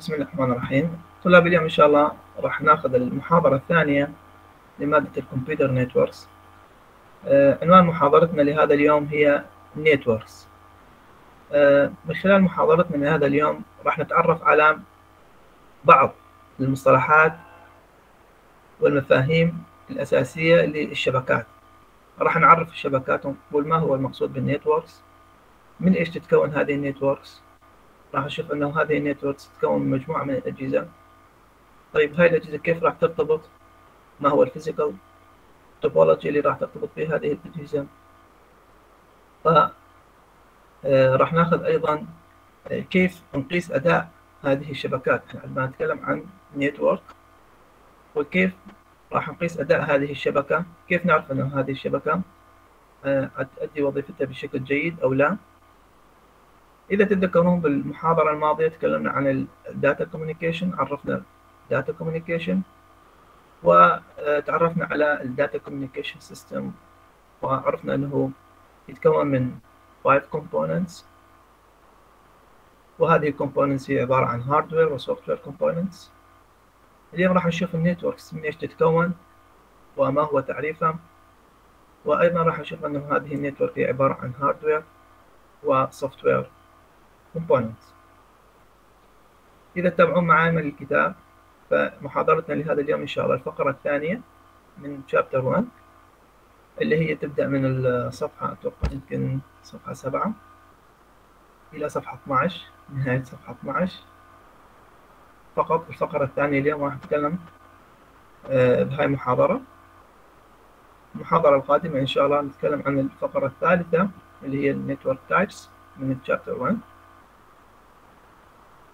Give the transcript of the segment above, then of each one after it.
بسم الله الرحمن الرحيم. طلاب اليوم إن شاء الله راح ناخذ المحاضرة الثانية لمادة ال computer networks آه، عنوان محاضرتنا لهذا اليوم هي networks آه، من خلال محاضرتنا لهذا اليوم راح نتعرف على بعض المصطلحات والمفاهيم الأساسية للشبكات. راح نعرف الشبكات ونقول ما هو المقصود بال networks من إيش تتكون هذه ال networks راح نشوف إنه هذه ال networks تتكون من مجموعة من الأجهزة. طيب هاي الأجهزة كيف راح ترتبط؟ ما هو ال physical topology اللي راح ترتبط به هذه الأجهزة؟ ف آه، راح ناخذ أيضا آه، كيف نقيس أداء هذه الشبكات. إحنا عندما نتكلم عن network وكيف راح نقيس أداء هذه الشبكة؟ كيف نعرف أن هذه الشبكة آه، تؤدي وظيفتها بشكل جيد أو لا؟ إذا تتذكرون بالمحاضرة الماضية تكلمنا عن ال data communication عرفنا data communication وتعرفنا على ال data communication system وعرفنا أنه يتكون من 5 components. وهذه components هي عبارة عن hardware و software components. اليوم راح نشوف ال networks من إيش تتكون وما هو تعريفها. وأيضا راح نشوف أنه هذه النتورك هي عبارة عن hardware و software components. إذا تتابعون معي من الكتاب فمحاضرتنا لهذا اليوم إن شاء الله الفقرة الثانية من chapter 1 اللي هي تبدأ من الصفحة أتوقع يمكن صفحة سبعة إلى صفحة 12 نهاية صفحة 12 فقط الفقرة الثانية اليوم راح نتكلم آه، بهاي المحاضرة المحاضرة القادمة إن شاء الله نتكلم عن الفقرة الثالثة اللي هي ال network types من ال chapter 1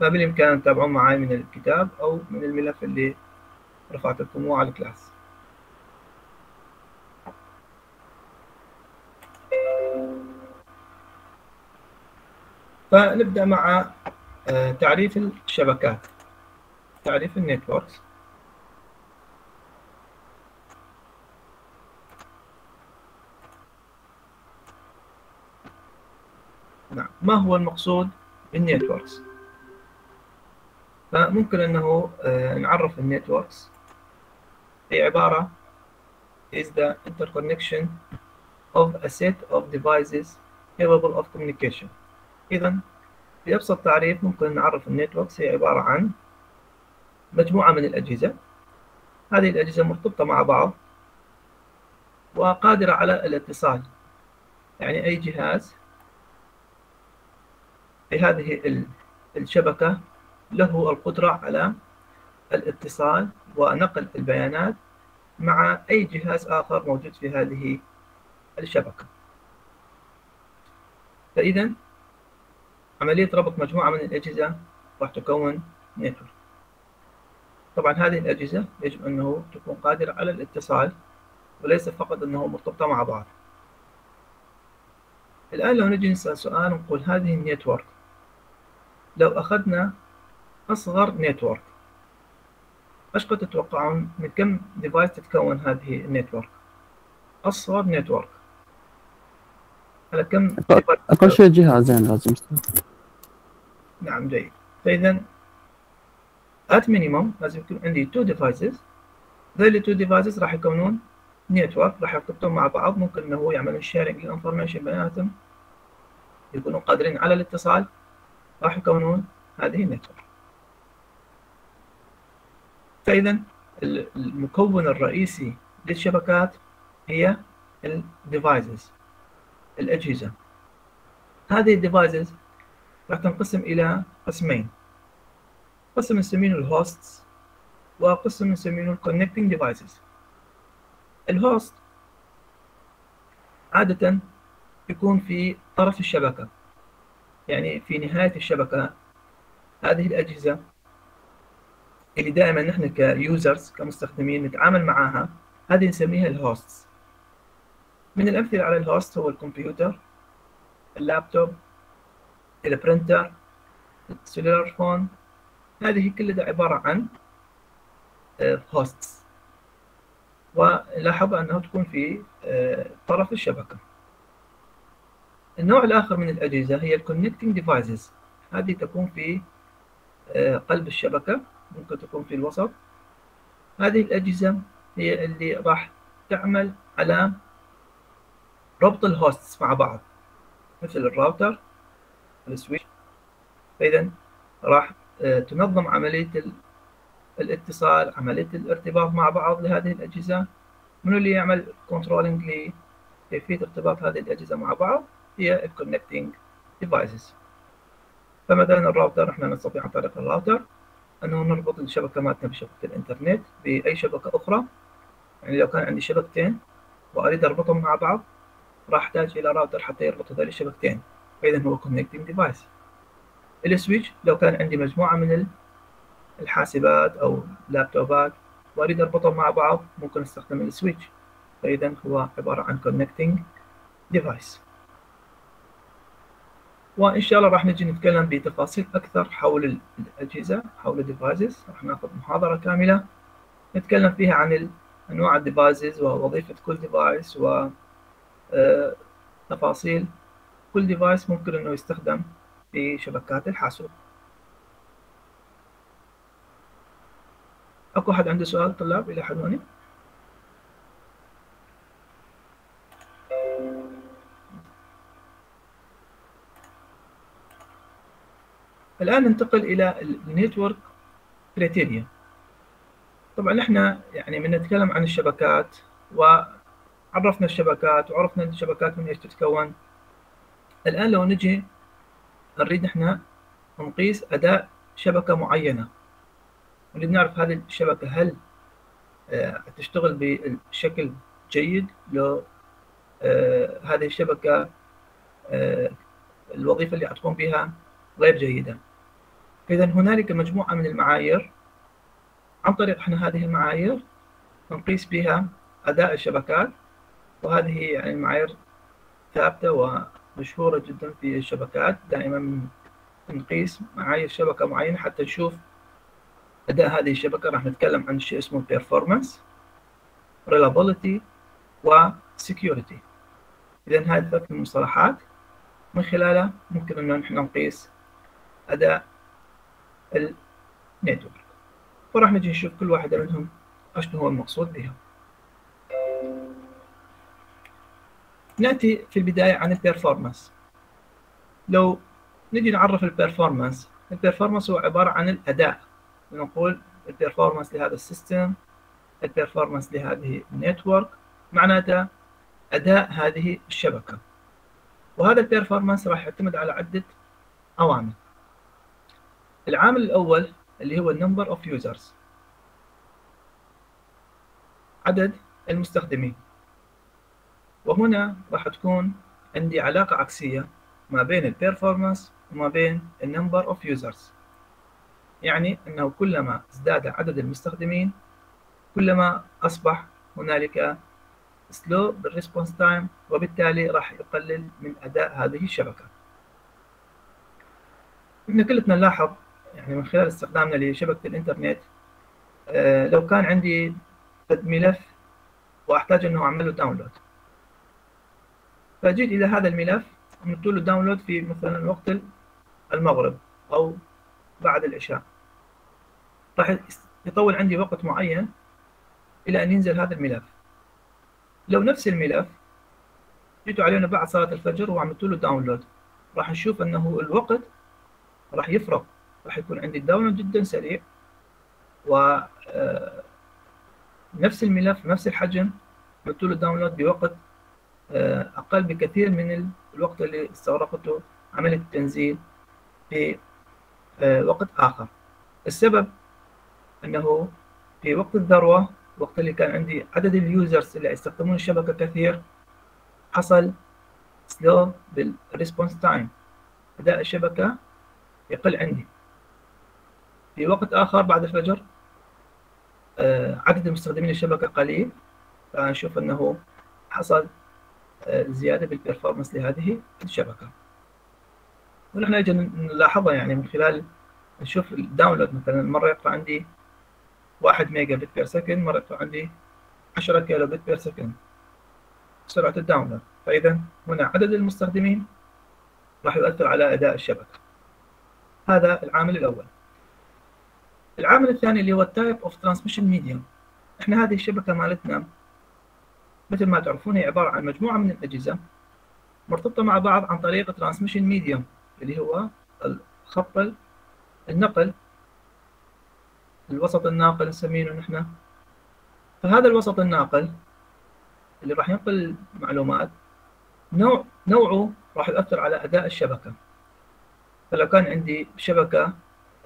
فبالإمكان تتابعون معي من الكتاب أو من الملف اللي رفعت لكم على ال class. فنبدأ مع آه، تعريف الشبكات. تعريف ال networks نعم. ما هو المقصود بال networks؟ فممكن إنه آه، نعرف ال networks هي عبارة is the interconnection of a set of devices capable of communication. إذا بأبسط تعريف ممكن نعرف النتوركس هي عبارة عن مجموعة من الأجهزة. هذه الأجهزة مرتبطة مع بعض وقادرة على الاتصال. يعني أي جهاز في هذه الشبكة له القدرة على الاتصال ونقل البيانات مع أي جهاز آخر موجود في هذه الشبكة. فإذا عملية ربط مجموعة من الأجهزة راح تكون network. طبعا هذه الأجهزة يجب أنه تكون قادرة على الاتصال وليس فقط أنه مرتبطة مع بعض. الآن لو نجي نسأل سؤال نقول هذه ال network لو أخذنا أصغر network إيش قد تتوقعون؟ من كم device تتكون هذه ال network أصغر network على كم أقل شيء جهازين لازم. نعم جيد. فإذا at minimum لازم يكون عندي two devices. ذيل two devices راح يكونون network راح يرتبطون مع بعض. ممكن إنه هو يعملون sharing ال information بيناتهم. يكونون قادرين على الاتصال. راح يكونون هذه ال network فإذا المكون الرئيسي للشبكات هي ال devices الأجهزة. هذه ال devices راح تنقسم إلى قسمين. قسم نسميه ال hosts وقسم نسميه ال connecting devices ال host عادة يكون في طرف الشبكة يعني في نهاية الشبكة. هذه الأجهزة اللي دائما نحن ك users كمستخدمين نتعامل معها هذه نسميها ال hosts. من الأمثلة على ال host هو الكمبيوتر ال laptop ال printer ال cellular phone. هذه كلها عبارة عن hosts. ولاحظ أنه تكون في آه، طرف الشبكة. النوع الآخر من الأجهزة هي ال connecting devices هذه تكون في آه، قلب الشبكة. ممكن تكون في الوسط. هذه الأجهزة هي اللي راح تعمل على ربط ال hosts مع بعض مثل ال router ال switch. فإذا راح آه، تنظم عملية الاتصال عملية الارتباط مع بعض لهذه الأجهزة. من اللي يعمل controlling لكيفية ارتباط هذه الأجهزة مع بعض؟ هي ال connecting devices فمثلا الراوتر إحنا نستطيع عن طريق الراوتر أنه نربط الشبكة مالتنا بشبكة الإنترنت بأي شبكة أخرى. يعني لو كان عندي شبكتين وأريد أربطهم مع بعض راح أحتاج إلى راوتر حتى يربط هذول الشبكتين. فإذا هو connecting device. ال switch لو كان عندي مجموعة من الحاسبات أو لابتوبات وأريد أربطهم مع بعض ممكن أستخدم ال switch فإذا هو عبارة عن connecting device. وإن شاء الله راح نجي نتكلم بتفاصيل أكثر حول الأجهزة حول ال devices راح ناخذ محاضرة كاملة نتكلم فيها عن أنواع ال devices ووظيفة كل device و آه، تفاصيل. كل device ممكن أنه يستخدم في شبكات الحاسوب. أكو أحد عنده سؤال طلاب إلى حلوني؟ الآن ننتقل إلى ال network كريتيريا طبعا إحنا يعني نتكلم عن الشبكات وعرفنا الشبكات وعرفنا الشبكات من إيش تتكون. الآن لو نجي نريد إحنا نقيس أداء شبكة معينة. نريد نعرف هذه الشبكة هل آه، تشتغل بشكل جيد؟ لو آه، هذه الشبكة آه، الوظيفة اللي تقوم بها؟ غير جيدة إذا هنالك مجموعة من المعايير. عن طريق إحنا هذه المعايير نقيس بها أداء الشبكات وهذه يعني معايير ثابتة ومشهورة جدا في الشبكات. دائما نقيس معايير شبكة معينة حتى نشوف أداء هذه الشبكة. راح نتكلم عن شيء اسمه performance reliability و security. إذا هذه ثلاث المصطلحات. من خلالها ممكن أن نحن نقيس أداء ال network. فراح نجي نشوف كل واحدة منهم أشنو هو المقصود بها. نأتي في البداية عن ال performance لو نجي نعرف ال performance ال performance هو عبارة عن الأداء. نقول ال performance لهذا ال system ال performance لهذه ال network معناته أداء هذه الشبكة. وهذا ال performance راح يعتمد على عدة عوامل العامل الأول اللي هو ال number of users عدد المستخدمين. وهنا راح تكون عندي علاقة عكسية ما بين ال performance وما بين ال number of users يعني أنه كلما ازداد عدد المستخدمين كلما أصبح هنالك slow بال response time وبالتالي راح يقلل من أداء هذه الشبكة. إحنا كلنا نلاحظ يعني من خلال استخدامنا لشبكة الإنترنت آه، لو كان عندي ملف وأحتاج أنه أعمل له download فجيت إلى هذا الملف عملت له download في مثلا وقت المغرب أو بعد العشاء. راح يطول عندي وقت معين إلى أن ينزل هذا الملف. لو نفس الملف جيتوا علينا بعد صلاة الفجر وعملت له download راح نشوف أنه الوقت راح يفرق. راح يكون عندي ال download جدا سريع و آه، نفس الملف نفس الحجم عملت له download بوقت آه، أقل بكثير من الوقت اللي استغرقته عملية التنزيل في آه، وقت آخر. السبب أنه في وقت الذروة وقت اللي كان عندي عدد ال users اللي يستخدمون الشبكة كثير حصل slow بال response time أداء الشبكة يقل عندي في وقت آخر بعد الفجر آه، عدد المستخدمين الشبكة قليل. فنشوف أنه حصل آه، زيادة بال performance لهذه الشبكة. ونحن نجي نلاحظها يعني من خلال نشوف ال download مثلا. مرة يقرأ عندي واحد mega bit per second مرة يقرأ عندي 10 kilo bit per second سرعة ال download فإذا هنا عدد المستخدمين راح يؤثر على أداء الشبكة. هذا العامل الأول. العامل الثاني اللي هو ال type of transmission medium إحنا هذه الشبكة مالتنا مثل ما تعرفون هي عبارة عن مجموعة من الأجهزة مرتبطة مع بعض عن طريق transmission medium اللي هو خط النقل الوسط الناقل نسميه نحن. فهذا الوسط الناقل اللي راح ينقل المعلومات نوع نوعه راح يؤثر على أداء الشبكة. فلو كان عندي شبكة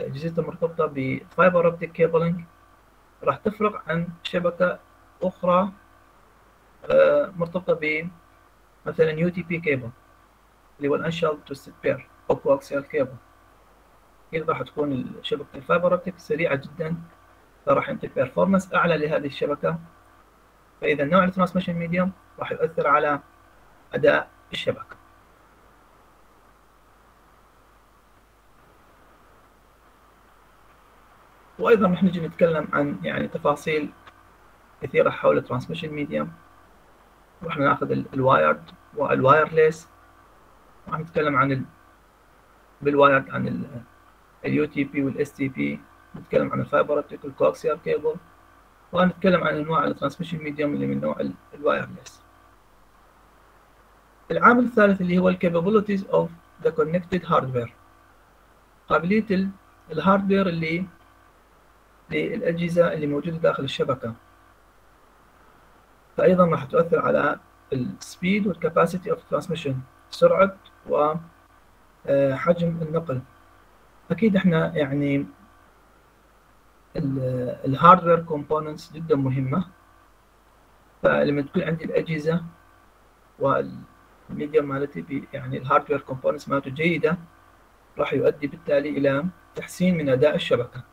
اجهزتها مرتبطه ب fiber optic cabling راح تفرق عن شبكة أخرى آه، مرتبطة ب مثلا UTP cable اللي هو ال unshielded twisted pair أو coaxial cable هي راح تكون شبكة ال fiber optic سريعة جدا فراح ينطي performance أعلى لهذه الشبكة. فإذا نوع ال transmission medium راح يؤثر على أداء الشبكة. وأيضا راح نجي نتكلم عن يعني تفاصيل كثيرة حول ال transmission medium راح ناخذ ال wired وال wireless راح نتكلم عن بال wired عن ال UTP وال STP نتكلم عن ال fiber optic وال coaxial cable ونتكلم عن أنواع ال transmission medium اللي من نوع ال wireless العامل الثالث اللي هو ال capabilities of the connected hardware قابلية ال hardware اللي للأجهزة اللي موجودة داخل الشبكة. فأيضا راح تؤثر على ال speed وال capacity of transmission سرعة وحجم آه، النقل. أكيد إحنا يعني ال hardware components جدا مهمة. فلما تكون عندي الأجهزة والميديا مالتي يعني ال hardware components مالته جيدة راح يؤدي بالتالي إلى تحسين من أداء الشبكة.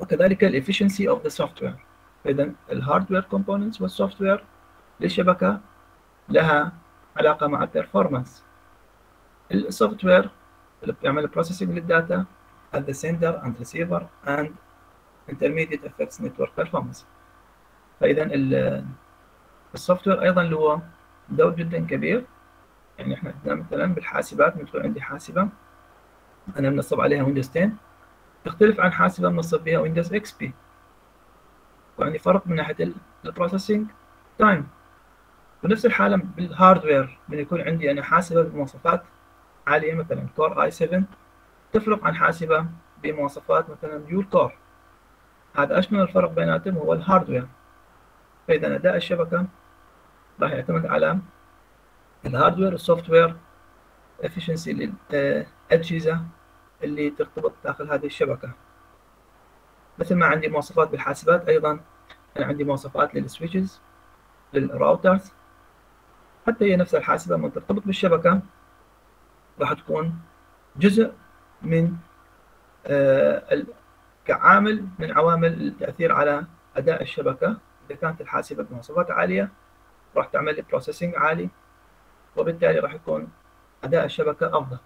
وكذلك ال efficiency of the software فاذا ال hardware components وال software للشبكة لها علاقة مع ال performance ال software اللي بيعمل processing لل data at the sender and receiver and intermediate affects network performance. فاذا ال software أيضا له دور جدا كبير. يعني إحنا مثلا بالحاسبات مثل عندي حاسبة أنا منصب عليها Windows 10 تختلف عن حاسبة منصب بها Windows XP وعندي فرق من ناحية ال processing time ونفس الحالة بال hardware من يكون عندي أنا حاسبة بمواصفات عالية مثلا Core i7 تفرق عن حاسبة بمواصفات مثلا Dual Core هذا أشمل الفرق بيناتهم هو ال hardware فإذا أداء الشبكة راح يعتمد على ال hardware وال software efficiency للأجهزة اللي ترتبط داخل هذه الشبكة. مثل ما عندي مواصفات بالحاسبات أيضا أنا عندي مواصفات لل switches لل routers حتى هي نفس الحاسبة لما ترتبط بالشبكة راح تكون جزء من آه كعامل من عوامل التأثير على أداء الشبكة. إذا كانت الحاسبة بمواصفات عالية راح تعمل processing عالي وبالتالي راح يكون أداء الشبكة أفضل.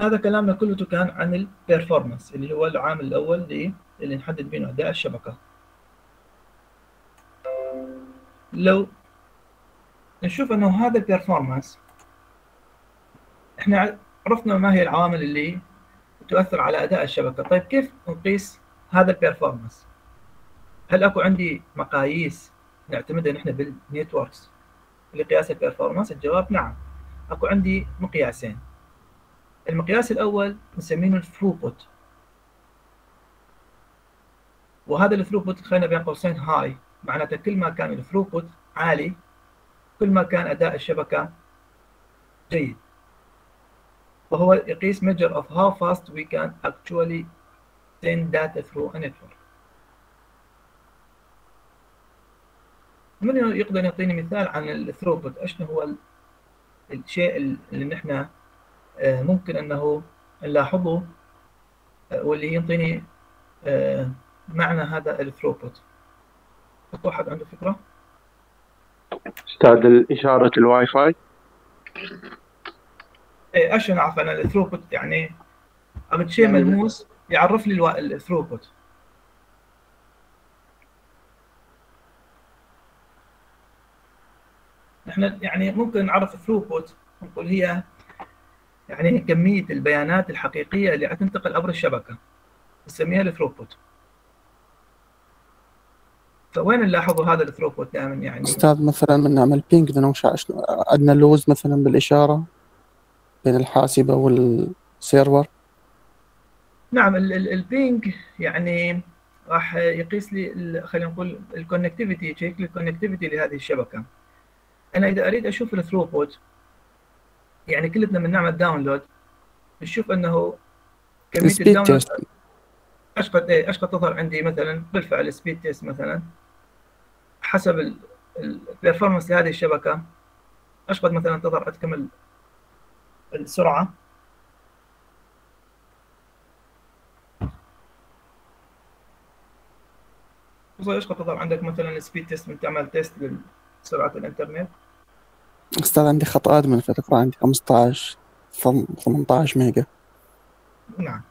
هذا كلامنا كله كان عن ال performance اللي هو العامل الأول اللي, اللي نحدد بينه أداء الشبكة. لو نشوف إنه هذا ال performance إحنا عرفنا ما هي العوامل اللي تؤثر على أداء الشبكة. طيب كيف نقيس هذا ال performance هل أكو عندي مقاييس نعتمدها نحن بال networks لقياس ال performance الجواب نعم. أكو عندي مقياسين. المقياس الأول نسميه ال throughput وهذا ال throughput خلينا بين قوسين هاي. معناته كل ما كان ال throughput عالي كل ما كان أداء الشبكة جيد. وهو يقيس measure of how fast we can actually send data through a network. من يقدر يعطيني مثال عن ال throughput أشنو هو الشيء اللي نحن ممكن أنه نلاحظه آه، واللي ينطيني آه، معنى هذا ال throughput أكو واحد عنده فكرة؟ أستاذ إشارة الواي فاي؟ إيه أعرف أنا ال throughput يعني ابد شيء ملموس يعرف لي ال throughput إحنا يعني ممكن نعرف ال throughput نقول هي يعني كمية البيانات الحقيقية اللي حتنتقل عبر الشبكة نسميها ال throughput فوين نلاحظوا هذا ال throughput دائما يعني؟ أستاذ مثلا من نعمل ping بدنا عندنا loss مثلا بالإشارة بين الحاسبة وال server نعم ال ping يعني راح يقيس لي خلينا نقول ال connectivity ي check لي ال connectivity لهذه الشبكة. أنا إذا أريد أشوف ال throughput يعني كلنا من نعمل download نشوف إنه كمية ال download إيش قد إيه إيش قد تظهر عندي مثلا بالفعل speed test مثلا. حسب ال performance لهذه الشبكة إيش قد مثلا تظهر عندكم السرعة. إيش قد تظهر عندك مثلا speed test من تعمل test لسرعة الإنترنت. أستاذ عندي خط ادمن فتقرا عندي 15 18 mega. نعم.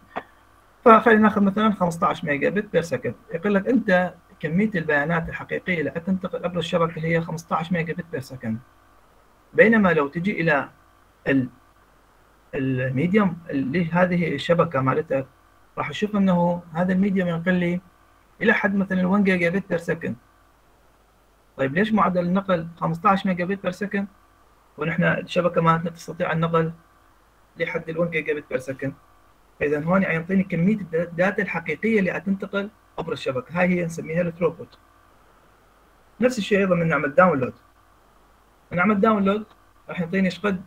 فخلينا ناخذ مثلا 15 megabit per second. يقول لك أنت كمية البيانات الحقيقية اللي تنتقل عبر الشبكة هي 15 megabit per second. بينما لو تجي إلى ال ال medium اللي هذه الشبكة مالتك راح أشوف أنه هذا ال medium ينقل لي إلى حد مثلا 1 gigabit per second. طيب ليش معدل النقل 15 megabit per second؟ ونحن الشبكة مالتنا تستطيع النقل لحد ال 1 gigabit per second فاذا هون يعطيني كمية ال data الحقيقية اللي تنتقل عبر الشبكة. هاي هي نسميها ال throughput نفس الشيء أيضا من نعمل download نعمل download راح يعطيني إيش قد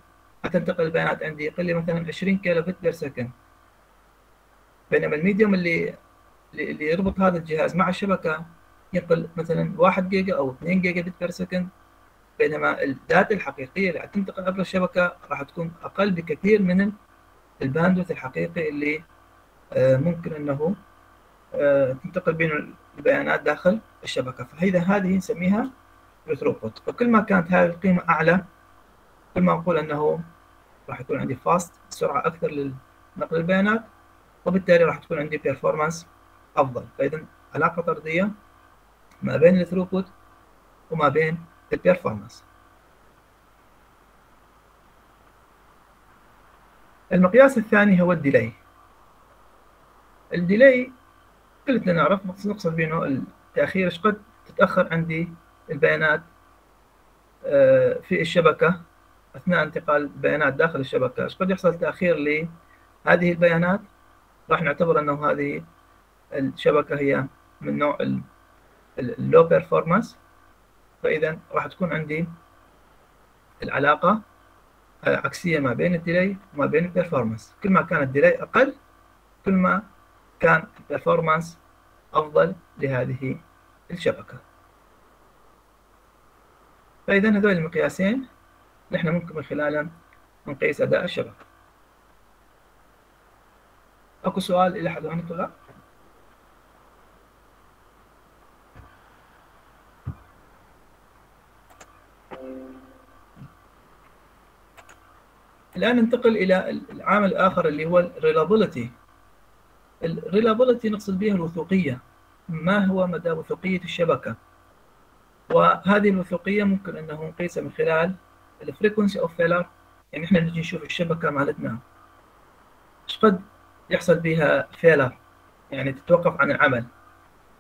حتنتقل البيانات عندي؟ يقول لي مثلا 20 kilobit per second. بينما ال medium اللي اللي يربط هذا الجهاز مع الشبكة ينقل مثلا 1 جيجا أو 2 gigabit per second. بينما ال data الحقيقية اللي حتنتقل عبر الشبكة راح تكون أقل بكثير من ال bandwidth الحقيقي اللي آه، ممكن أنه آه، تنتقل بين البيانات داخل الشبكة. فإذا هذه نسميها ال throughput فكل ما كانت هذه القيمة أعلى كل ما نقول أنه راح يكون عندي fast سرعه أكثر لنقل البيانات وبالتالي راح تكون عندي performance أفضل. فإذا علاقة طرديه ما بين ال throughput وما بين ال performance المقياس الثاني هو ال delay. ال delay كلنا نعرف نقصد بينه التأخير. إيش قد تتأخر عندي البيانات؟ آه، في الشبكة أثناء انتقال البيانات داخل الشبكة إيش قد يحصل تأخير لهذه البيانات؟ راح نعتبر أنه هذه الشبكة هي من نوع ال low performance فإذا راح تكون عندي العلاقة عكسية ما بين ال delay وما بين ال performance كل ما كان ال delay أقل كل ما كان البرفورمانس أفضل لهذه الشبكة. فإذا هذول المقياسين نحن ممكن من خلالهم نقيس أداء الشبكة. أكو سؤال إلى حد هون ولا الآن ننتقل إلى العامل الآخر اللي هو ال reliability ال reliability نقصد بها الوثوقية. ما هو مدى وثوقية الشبكة؟ وهذه الوثوقية ممكن أنه نقيسها من خلال ال frequency of failure يعني إحنا نجي نشوف الشبكة مالتنا. إيش قد يحصل بها failure يعني تتوقف عن العمل.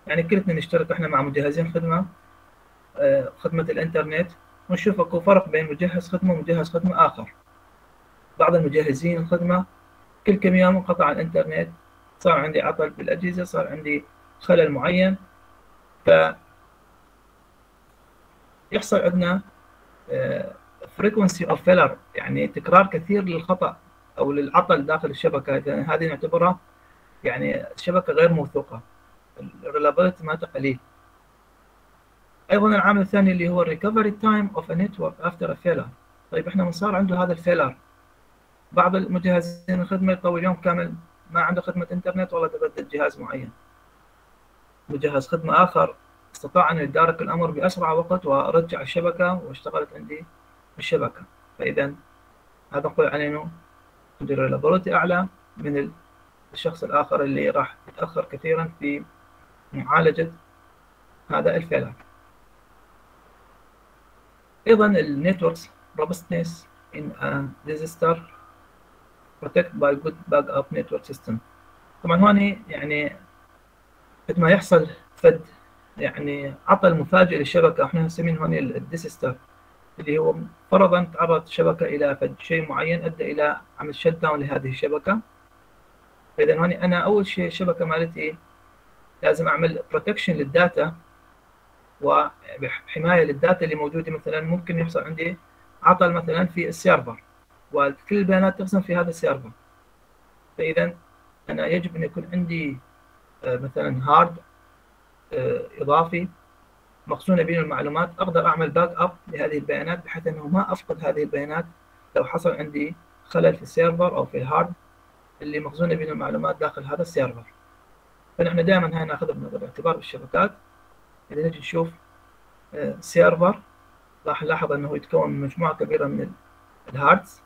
يعني كلنا نشترك إحنا مع مجهزين خدمة آه، خدمة الإنترنت ونشوف أكو فرق بين مجهز خدمة ومجهز خدمة آخر. بعض المجهزين الخدمة كل كم يوم انقطع الإنترنت صار عندي عطل بالأجهزة صار عندي خلل معين. ف يحصل عندنا frequency of failure يعني تكرار كثير للخطأ أو للعطل داخل الشبكة. هذه نعتبرها يعني الشبكة غير موثوقة ال reliability مالتها قليل. أيضا العامل الثاني اللي هو ال recovery time of a network after a failure طيب إحنا من صار عنده هذا ال failure بعض المجهزين الخدمة يطول يوم كامل ما عنده خدمة إنترنت والله تبدل جهاز معين. مجهز خدمة آخر استطاع أن يدارك الأمر بأسرع وقت ورجع الشبكة واشتغلت عندي الشبكه فإذا هذا نقول عليه إنه عنده reliability أعلى من الشخص الآخر اللي راح يتأخر كثيرا في معالجة هذا ال failure أيضا ال network's robustness in a disaster protected by good backup network system. طبعا هون يعني قد ما يحصل فد يعني عطل مفاجئ للشبكة إحنا نسميه هون ال disaster اللي هو فرضا تعرض الشبكه إلى فد شيء معين أدى إلى عمل shutdown لهذه الشبكة. فاذا هون أنا أول شيء الشبكة مالتي لازم أعمل protection لل data وحماية لل data اللي موجودة مثلا ممكن يحصل عندي عطل مثلا في ال server. وكل البيانات تخزن في هذا ال server فإذا أنا يجب أن يكون عندي آه، مثلا hard آه، إضافي مخزونة بيه المعلومات أقدر أعمل backup لهذه البيانات بحيث أنه ما أفقد هذه البيانات لو حصل عندي خلل في ال server أو في ال hard اللي مخزونة بيه المعلومات داخل هذا ال server. فنحن دائما هاي ناخذها بنظر الاعتبار بالشبكات اذا نجي نشوف server. راح نلاحظ أنه يتكون من مجموعة كبيرة من ال hards.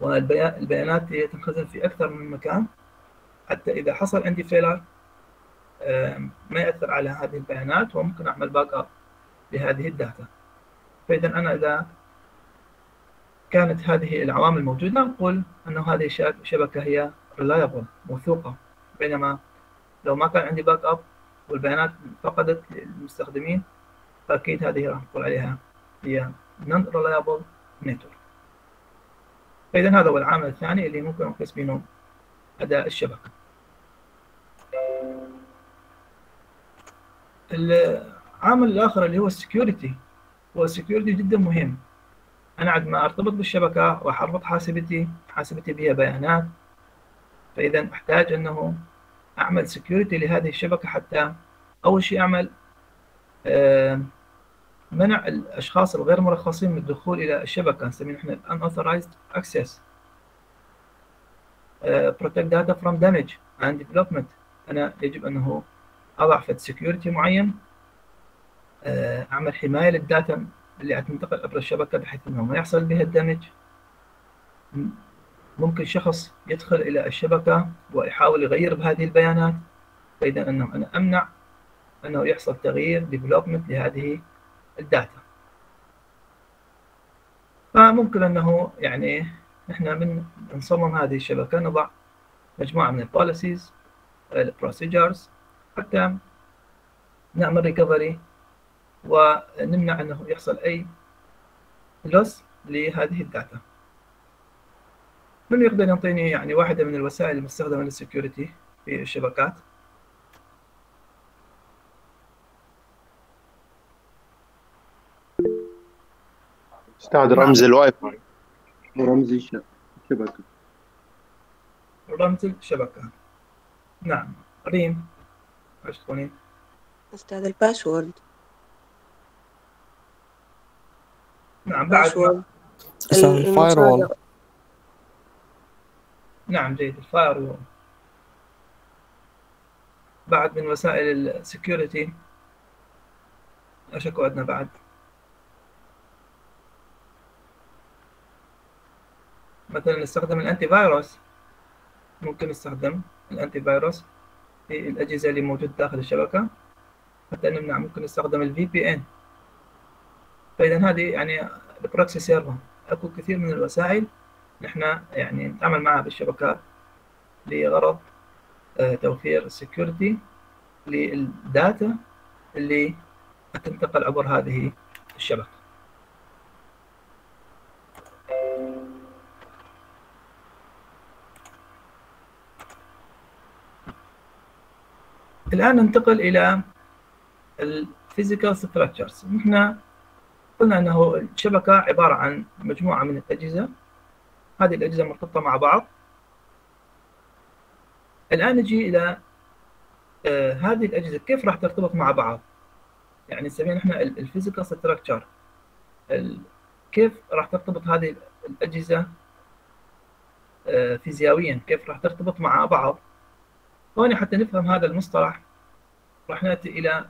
والبيانات تنخزن في أكثر من مكان. حتى إذا حصل عندي failure ما يأثر على هذه البيانات وممكن أعمل backup لهذه ال data. فإذا أنا إذا كانت هذه العوامل موجودة نقول انه هذه الشبكه هي reliable موثوقة. بينما لو ما كان عندي backup والبيانات فقدت للمستخدمين فأكيد هذه راح نقول عليها هي non reliable network. فاذا هذا هو العامل الثاني اللي ممكن نقيس به أداء الشبكة. العامل الآخر اللي هو ال security هو ال security جدا مهم. أنا عندما ما أرتبط بالشبكة راح اربط حاسبتي حاسبتي بها بيانات. فاذا أحتاج أنه أعمل security لهذه الشبكة حتى أول شيء أعمل منع الأشخاص الغير مرخصين من الدخول إلى الشبكة نسميه نحن unauthorized access. Protect data from damage and development. أنا يجب أنه أضع فد security معين أعمل حماية لل data اللي تنتقل عبر الشبكة بحيث إنه ما يحصل بها ال damage. ممكن شخص يدخل إلى الشبكة ويحاول يغير بهذه البيانات. فإذا أنه أنا أمنع أنه يحصل تغيير development لهذه ال data. فممكن أنه يعني نحن من نصمم هذه الشبكة نضع مجموعة من ال policies ال procedures حتى نعمل recovery ونمنع أنه يحصل أي loss لهذه ال data. من يقدر يعطيني يعني واحدة من الوسائل المستخدمة لل security في الشبكات؟ أستاذ رمز الواي فاي. رمز الشبكة رمز الشبكة نعم. ريم. إيش تقولين؟ أستاذ ال password. نعم بعد. password ال firewall نعم جيد. ال firewall بعد من وسائل ال security إيش اكو عندنا بعد. مثلا نستخدم ال antivirus ممكن نستخدم ال antivirus في الأجهزة اللي موجودة داخل الشبكة. حتى نمنع ممكن نستخدم ال VPN فاذا هذه يعني ال proxy server. أكو كثير من الوسائل نحن يعني نتعامل معها بالشبكات لغرض آه، توفير ال security لل data اللي تنتقل عبر هذه الشبكة. الآن ننتقل إلى ال physical structures نحن قلنا أنه الشبكة عبارة عن مجموعة من الأجهزة. هذه الأجهزة مرتبطة مع بعض. الآن نجي إلى آه هذه الأجهزة كيف راح ترتبط مع بعض؟ يعني نسميها نحن ال physical structure كيف راح ترتبط هذه الأجهزة؟ آه فيزيائيا كيف راح ترتبط مع بعض؟ هون حتى نفهم هذا المصطلح. راح نأتي إلى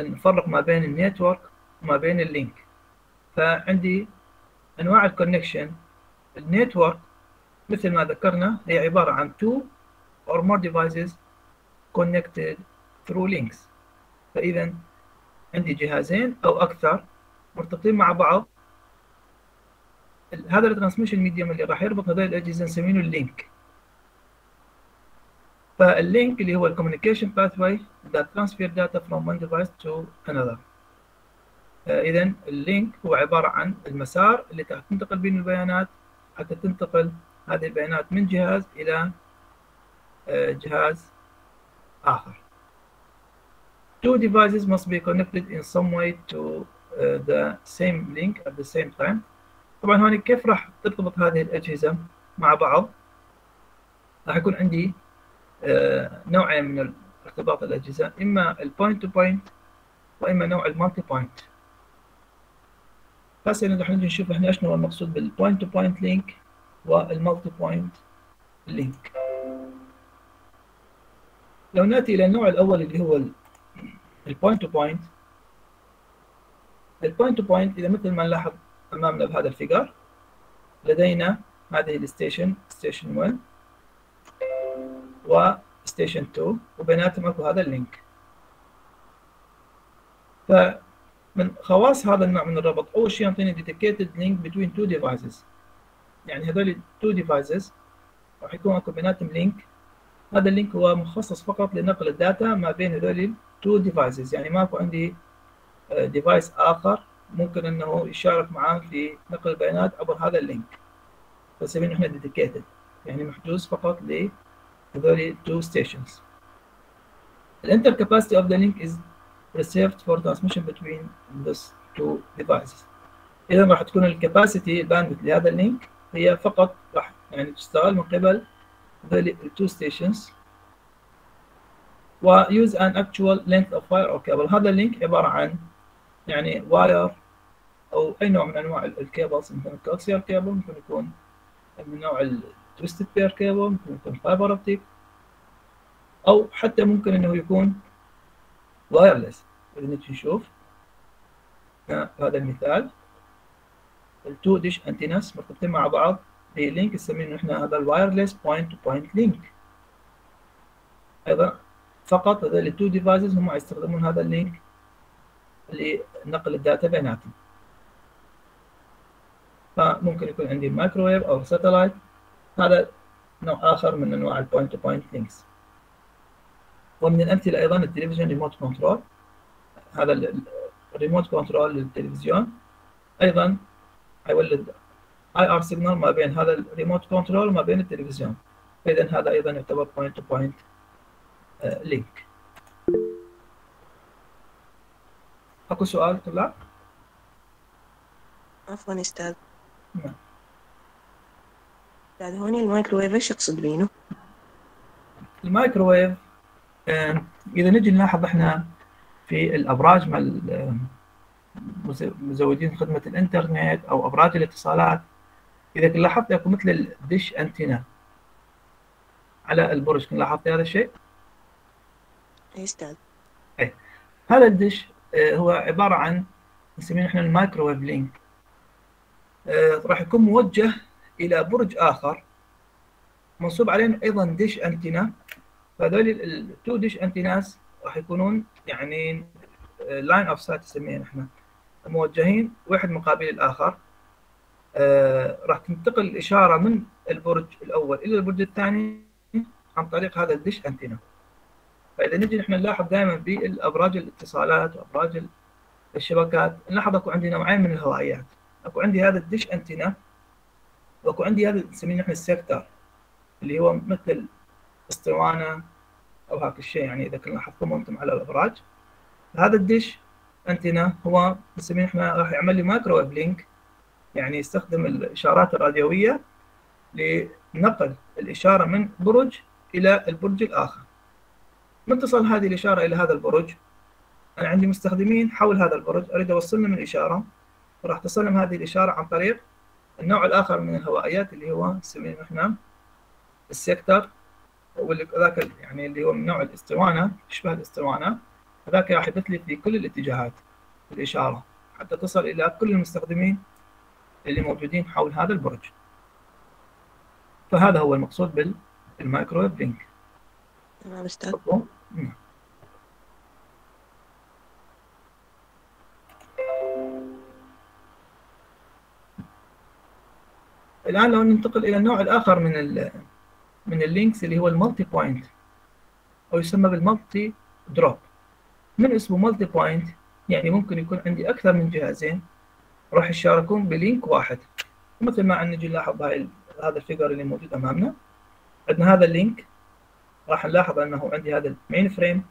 أن نفرق ما بين ال network وما بين ال link. فعندي أنواع ال connection. ال network مثل ما ذكرنا هي عبارة عن two or more devices connected through links. فإذا عندي جهازين أو أكثر مرتبطين مع بعض. هذا ال transmission medium اللي راح يربط هذول الأجهزة نسميه ال link. فال link اللي هو ال communication pathway that transfer data from one device to another. اذا اللينك هو عبارة عن المسار اللي تنتقل بين البيانات. حتى تنتقل هذه البيانات من جهاز إلى جهاز آخر. Two devices must be connected in some way to uh, the same link at the same time. طبعا هون كيف راح ترتبط هذه الأجهزة مع بعض؟ راح يكون عندي نوعين من ارتباط الأجهزة إما ال point to point وإما نوع ال multipoint هسه نجي نشوف إحنا شنو المقصود بال point to point link وال multipoint link لو نأتي إلى النوع الأول اللي هو ال point to point ال point to point إذا مثل ما نلاحظ أمامنا بهذا ال figure لدينا هذه ال station station 1 و station 2 وبيناتهم اكو هذا ال link. فمن خواص هذا النوع من الربط أول شيء يعطيني dedicated link between two devices. يعني هذول two devices راح يكون اكو بيناتهم link هذا ال link هو مخصص فقط لنقل ال data ما بين هذول two devices. يعني ماكو عندي device آخر ممكن إنه يشارك معاه في نقل البيانات عبر هذا ال link. فنسميه إحنا dedicated. يعني محجوز فقط لهذول two stations. The entire capacity of the link is reserved for transmission between these two devices. إذا راح تكون ال capacity ال bandwidth لهذا ال link هي فقط راح يعني تشتغل من قبل هذول two stations و use an actual length of wire. Or cable هذا ال link عبارة عن يعني wire أو أي نوع من أنواع ال cables ممكن ال coaxial cable ممكن يكون من نوع ال twisted pair cable ممكن يكون fiber optic أو حتى ممكن إنه يكون wireless نجي نشوف هذا المثال. ال two dish antennas مرتبطين مع بعض ب link نسميه إحنا هذا ال wireless point to point link أيضا فقط هذول ال two devices هم يستخدمون هذا ال link لنقل ال data بيناتهم. فممكن يكون عندي مايكروويف أو satellite هذا نوع آخر من أنواع ال point to point links ومن الأمثلة أيضا التلفزيون remote control هذا ال remote control للتلفزيون. أيضا يولد IR signal ما بين هذا ال remote control وما بين التلفزيون. فاذا هذا أيضا يعتبر point to point link أكو سؤال طلاب؟ عفوا أستاذ. نعم. أستاذ هوني المايكروويف إيش يقصد بينه؟ المايكروويف آه، إذا نجي نلاحظ إحنا في الأبراج مال مزودين خدمة الإنترنت أو أبراج الاتصالات إذا كنت لاحظت أكو مثل ال dish antenna على البرج كنت لاحظت هذا الشيء؟ اي أستاذ هذا ال dish آه، هو عبارة عن نسميه إحنا ال microwave link آه، راح يكون موجه إلى برج آخر. منصوب عليه أيضا dish antenna. فهذول ال two dish antennas راح يكونون يعني line of sight نسميه إحنا. موجهين واحد مقابل الآخر. آه، راح تنتقل الإشارة من البرج الأول إلى البرج الثاني عن طريق هذا الديش أنتينا. فإذا نجي نحن نلاحظ دائما بالأبراج الاتصالات وأبراج الشبكات نلاحظ أكو عندي نوعين من الهوائيات. أكو عندي هذا الدش أنتينا وأكو عندي هذا نسميه نحن السيكتر اللي هو مثل اسطوانه أو هاك الشيء يعني إذا كنا لاحظتم أنتم على الابراج هذا الدش أنتينا هو نسميه إحنا راح يعمل لي microwave link يعني يستخدم الإشارات الراديوية لنقل الإشارة من برج إلى البرج الآخر. من تصل هذه الإشارة إلى هذا البرج أنا عندي مستخدمين حول هذا البرج أريد اوصل لهم الإشارة. فراح تصل لهم هذه الإشارة عن طريق النوع الآخر من الهوائيات اللي هو نسميه إحنا ال sector وذاك يعني اللي هو من نوع الاسطوانه يشبه الاسطوانه هذاك راح يبث لي في كل الاتجاهات الإشارة حتى تصل إلى كل المستخدمين اللي موجودين حول هذا البرج. فهذا هو المقصود بال microwave link تمام أستاذ. الآن لو ننتقل إلى النوع الآخر من من ال links اللي هو ال multipoint أو يسمى بال multi-drop. من اسمه multipoint؟ يعني ممكن يكون عندي أكثر من جهازين راح يشاركون ب link واحد. مثل ما نجي نلاحظ هاي هذا ال figure اللي موجود أمامنا. عندنا هذا ال link. راح نلاحظ أنه عندي هذا ال mainframe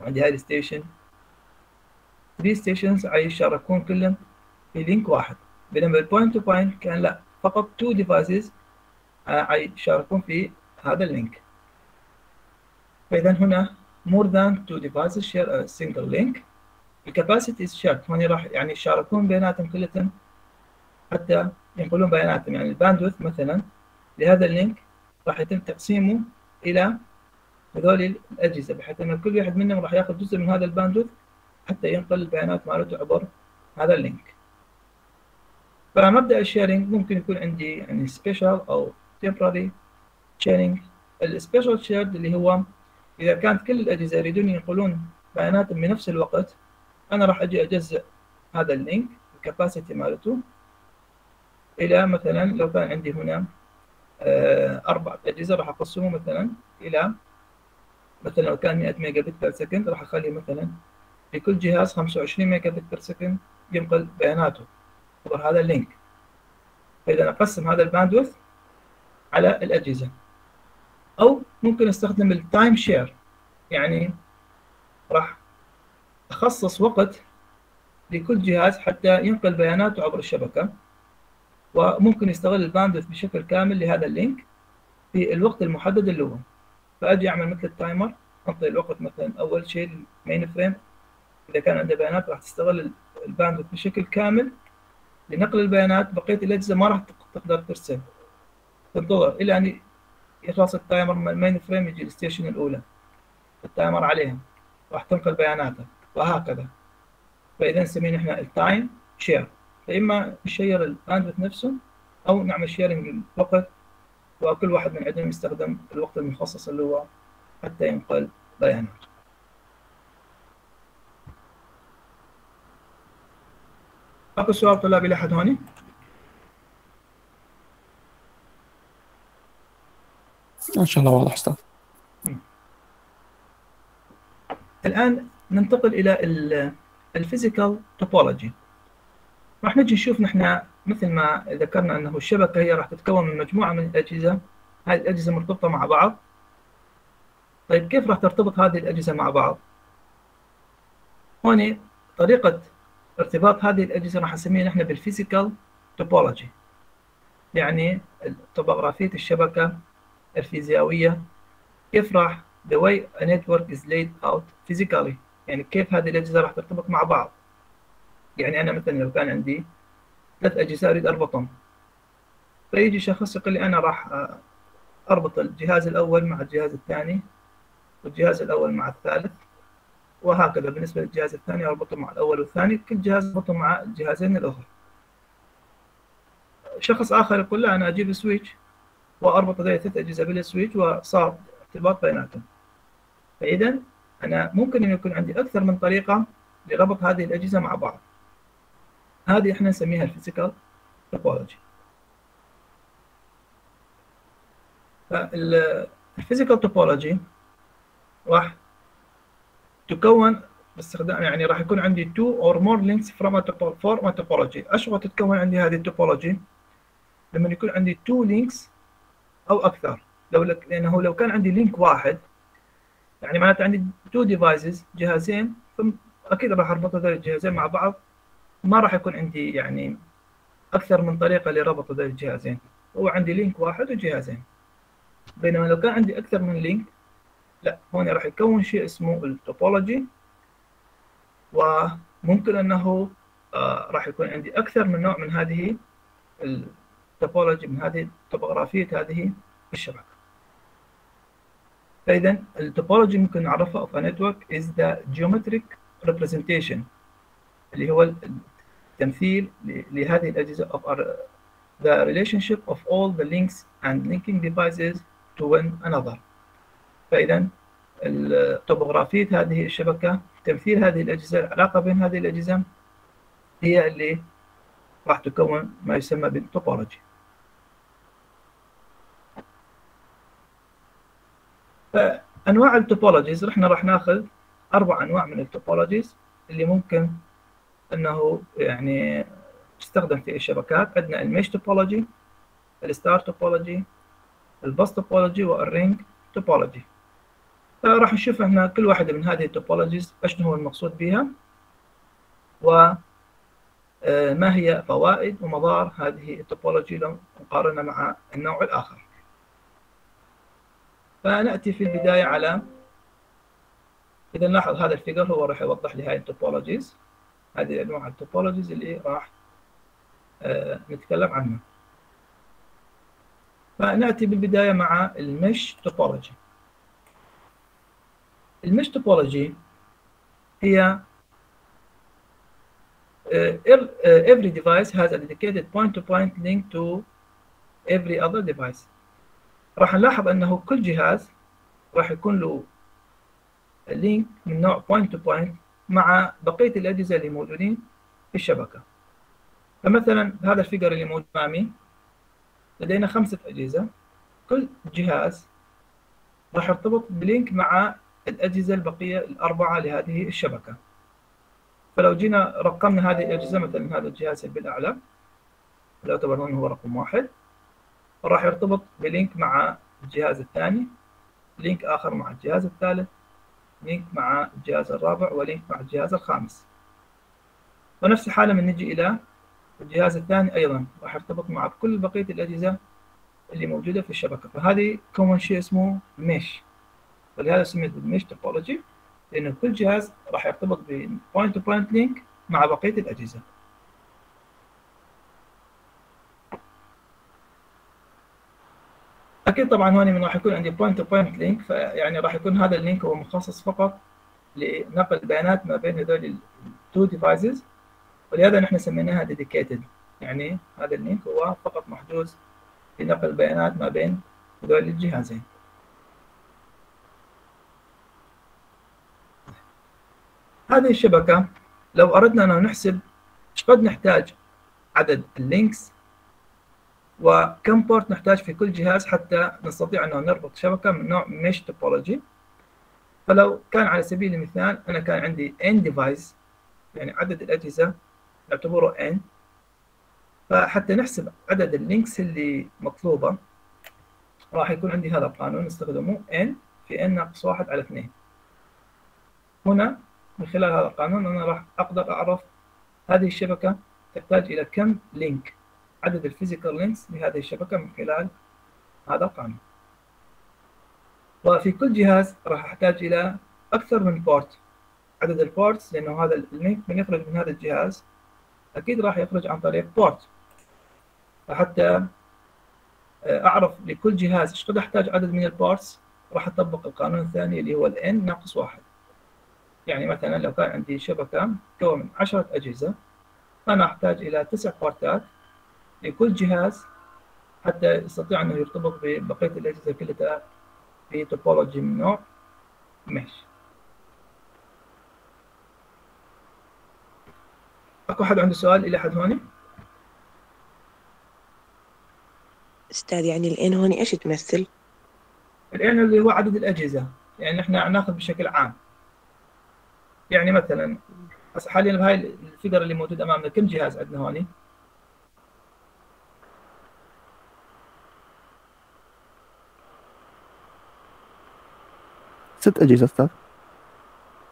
وعندي هاي ال station. 3 stations يشاركون كلهم في link واحد. بينما ال point to point كان لا. فقط two devices يشاركون في هذا ال link فاذا هنا more than two devices share a single link. ال capacity shared هون راح يعني يشاركون بيناتهم كلهم حتى ينقلون بياناتهم يعني ال bandwidth مثلا لهذا ال link راح يتم تقسيمه إلى هذول الأجهزة بحيث إن كل واحد منهم راح يأخذ جزء من هذا ال bandwidth حتى ينقل البيانات مالته عبر هذا ال link فمبدأ ال sharing ممكن يكون عندي يعني spatial أو temporary sharing. ال spatial shared اللي هو إذا كانت كل الأجهزة يريدون ينقلون بياناتهم بنفس الوقت أنا راح أجي أجزء هذا ال link ال capacity مالته إلى مثلا لو كان عندي هنا أربع أجهزة راح اقسمه مثلا إلى مثلا لو كان 100 megabit per second راح اخلي مثلا لكل جهاز 25 megabit per second ينقل بياناته. عبر هذا ال link. فاذا أقسم هذا ال bandwidth على الأجهزة. أو ممكن أستخدم ال time share يعني راح أخصص وقت لكل جهاز حتى ينقل بياناته عبر الشبكة وممكن يستغل ال bandwidth بشكل كامل لهذا ال link في الوقت المحدد اللي هو. فأجي أعمل مثل ال timer انطي الوقت مثلا أول شيء ال mainframe إذا كان عنده بيانات راح تستغل ال bandwidth بشكل كامل لنقل البيانات بقية الأجهزة ما راح تقدر ترسل. تنتظر إلى أن يخلص ال timer من ال mainframe يجي ال station الأولى. ال timer عليها. راح تنقل بياناتها. وهكذا. فإذا نسميه إحنا ال time share. فإما ن share ال bandwidth نفسه أو نعمل sharing الوقت وكل واحد من عندهم يستخدم الوقت المخصص اللي هو حتى ينقل بيانات اكو سؤال طلابي لحد هوني؟ ان شاء الله واضح أستاذ الآن ننتقل إلى ال physical topology راح نجي نشوف نحن مثل ما ذكرنا أنه الشبكة هي راح تتكون من مجموعة من الأجهزة. هذه الأجهزة مرتبطة مع بعض. طيب كيف راح ترتبط هذه الأجهزة مع بعض؟ هون طريقة ارتباط هذه الأجهزة راح نسميها نحن بال physical topology. يعني توبوغرافيه الشبكة الفيزيائية كيف راح the way a network is laid out physically. يعني كيف هذه الأجهزة راح ترتبط مع بعض. يعني أنا مثلا لو كان عندي ثلاث أجهزة أريد أربطهم. فيجي شخص يقول لي أنا راح أربط الجهاز الأول مع الجهاز الثاني والجهاز الأول مع الثالث. وهكذا بالنسبة للجهاز الثاني اربطه مع الأول والثاني كل جهاز اربطه مع الجهازين الأخر. شخص آخر يقول لا أنا أجيب switch وأربط هذه الثلاث أجهزة بال switch وصار ارتباط بيناتهم. فإذا أنا ممكن أن يكون عندي أكثر من طريقة لربط هذه الأجهزة مع بعض. هذه إحنا نسميها ال physical topology فال physical topology راح تكون باستخدام يعني راح يكون عندي two or more links from a form a topology. اشغل تتكون عندي هذه ال topology لما يكون عندي two links أو أكثر. لو لك لأنه لو كان عندي link واحد يعني معناته عندي two devices جهازين أكيد راح اربط هذول الجهازين مع بعض. ما راح يكون عندي يعني أكثر من طريقة لربط هذول الجهازين. هو عندي link واحد وجهازين. بينما لو كان عندي أكثر من link لا هون راح يكون شيء اسمه ال topology وممكن أنه آه راح يكون عندي أكثر من نوع من هذه ال topology من هذه التوبوغرافية هذه الشبكة. فاذا ال topology ممكن نعرفها of a network is the geometric representation اللي هو التمثيل لهذه الأجهزة of all the relationship of all the links and linking devices to one another. فإذا طبوغرافية هذه الشبكة تمثيل هذه الأجهزة العلاقة بين هذه الأجهزة هي اللي راح تكون ما يسمى بال topology فأنواع ال topologies إحنا راح ناخذ أربع أنواع من ال topologies اللي ممكن أنه يعني تستخدم في الشبكات. عندنا الميش توبولوجي الستار توبولوجي البس توبولوجي والرينج توبولوجي فراح نشوف إحنا كل واحدة من هذه ال topologies إيش هو المقصود بها وما هي فوائد ومضار هذه ال topology لو مقارنة مع النوع الآخر. فنأتي في البداية على إذا نلاحظ هذا ال figure هو راح يوضح لي هاي ال topologies هذه أنواع ال topologies اللي راح نتكلم عنها. فنأتي بالبداية مع ال mesh topology ال mesh topology هي every device has a dedicated point-to-point link to every other device. راح نلاحظ أنه كل جهاز راح يكون له link من نوع point-to-point مع بقية الأجهزة اللي موجودين في الشبكة. فمثلا هذا ال figure اللي موجود أمامي لدينا خمسة أجهزة. كل جهاز راح يرتبط ب link مع الأجهزة البقية الأربعة لهذه الشبكة. فلو جينا رقمنا هذه الأجهزة مثلا هذا الجهاز بالأعلى لو أنه هو رقم واحد راح يرتبط ب link مع الجهاز الثاني link آخر مع الجهاز الثالث link مع الجهاز الرابع و link مع الجهاز الخامس. ونفس الحالة من نجي إلى الجهاز الثاني أيضا راح يرتبط مع كل بقية الأجهزة اللي موجودة في الشبكة. فهذه كون شيء اسمه mesh ولهذا سميت بال mesh topology لأن كل جهاز راح يرتبط point-to-point link مع بقية الأجهزة. أكيد طبعا هون من راح يكون عندي point-to-point link فيعني راح يكون هذا ال link هو مخصص فقط لنقل البيانات ما بين هذول ال two devices ولهذا نحن سميناها dedicated. يعني هذا ال link هو فقط محجوز لنقل البيانات ما بين هذول الجهازين. هذه الشبكة لو أردنا أن نحسب قد نحتاج عدد ال links؟ وكم port نحتاج في كل جهاز حتى نستطيع أن نربط شبكة من نوع mesh topology فلو كان على سبيل المثال أنا كان عندي n device يعني عدد الأجهزة نعتبره n فحتى نحسب عدد ال links اللي مطلوبة راح يكون عندي هذا القانون نستخدمه n في n ناقص واحد على اثنين. هنا من خلال هذا القانون أنا راح أقدر أعرف هذه الشبكة تحتاج إلى كم link عدد ال physical links لهذه الشبكة من خلال هذا القانون. وفي كل جهاز راح أحتاج إلى أكثر من port عدد ال ports لأنه هذا ال link من يخرج من هذا الجهاز أكيد راح يخرج عن طريق port فحتى أعرف لكل جهاز إيش قد أحتاج عدد من ال ports راح أطبق القانون الثاني اللي هو ال n ناقص واحد. يعني مثلا لو كان عندي شبكة تكون من عشرة أجهزة فأنا أحتاج إلى تسع port ات لكل جهاز حتى يستطيع أنه يرتبط ببقية الأجهزة كلها في توبولوجي من نوع مش أكو حد عنده سؤال إلى حد هوني؟ أستاذ يعني الإن هون إيش تمثل؟ الإن اللي هو عدد الأجهزة يعني إحنا نأخذ بشكل عام يعني مثلا هسه حاليا بهاي ال figure اللي موجود أمامنا كم جهاز عندنا هون؟ ست أجهزة أستاذ.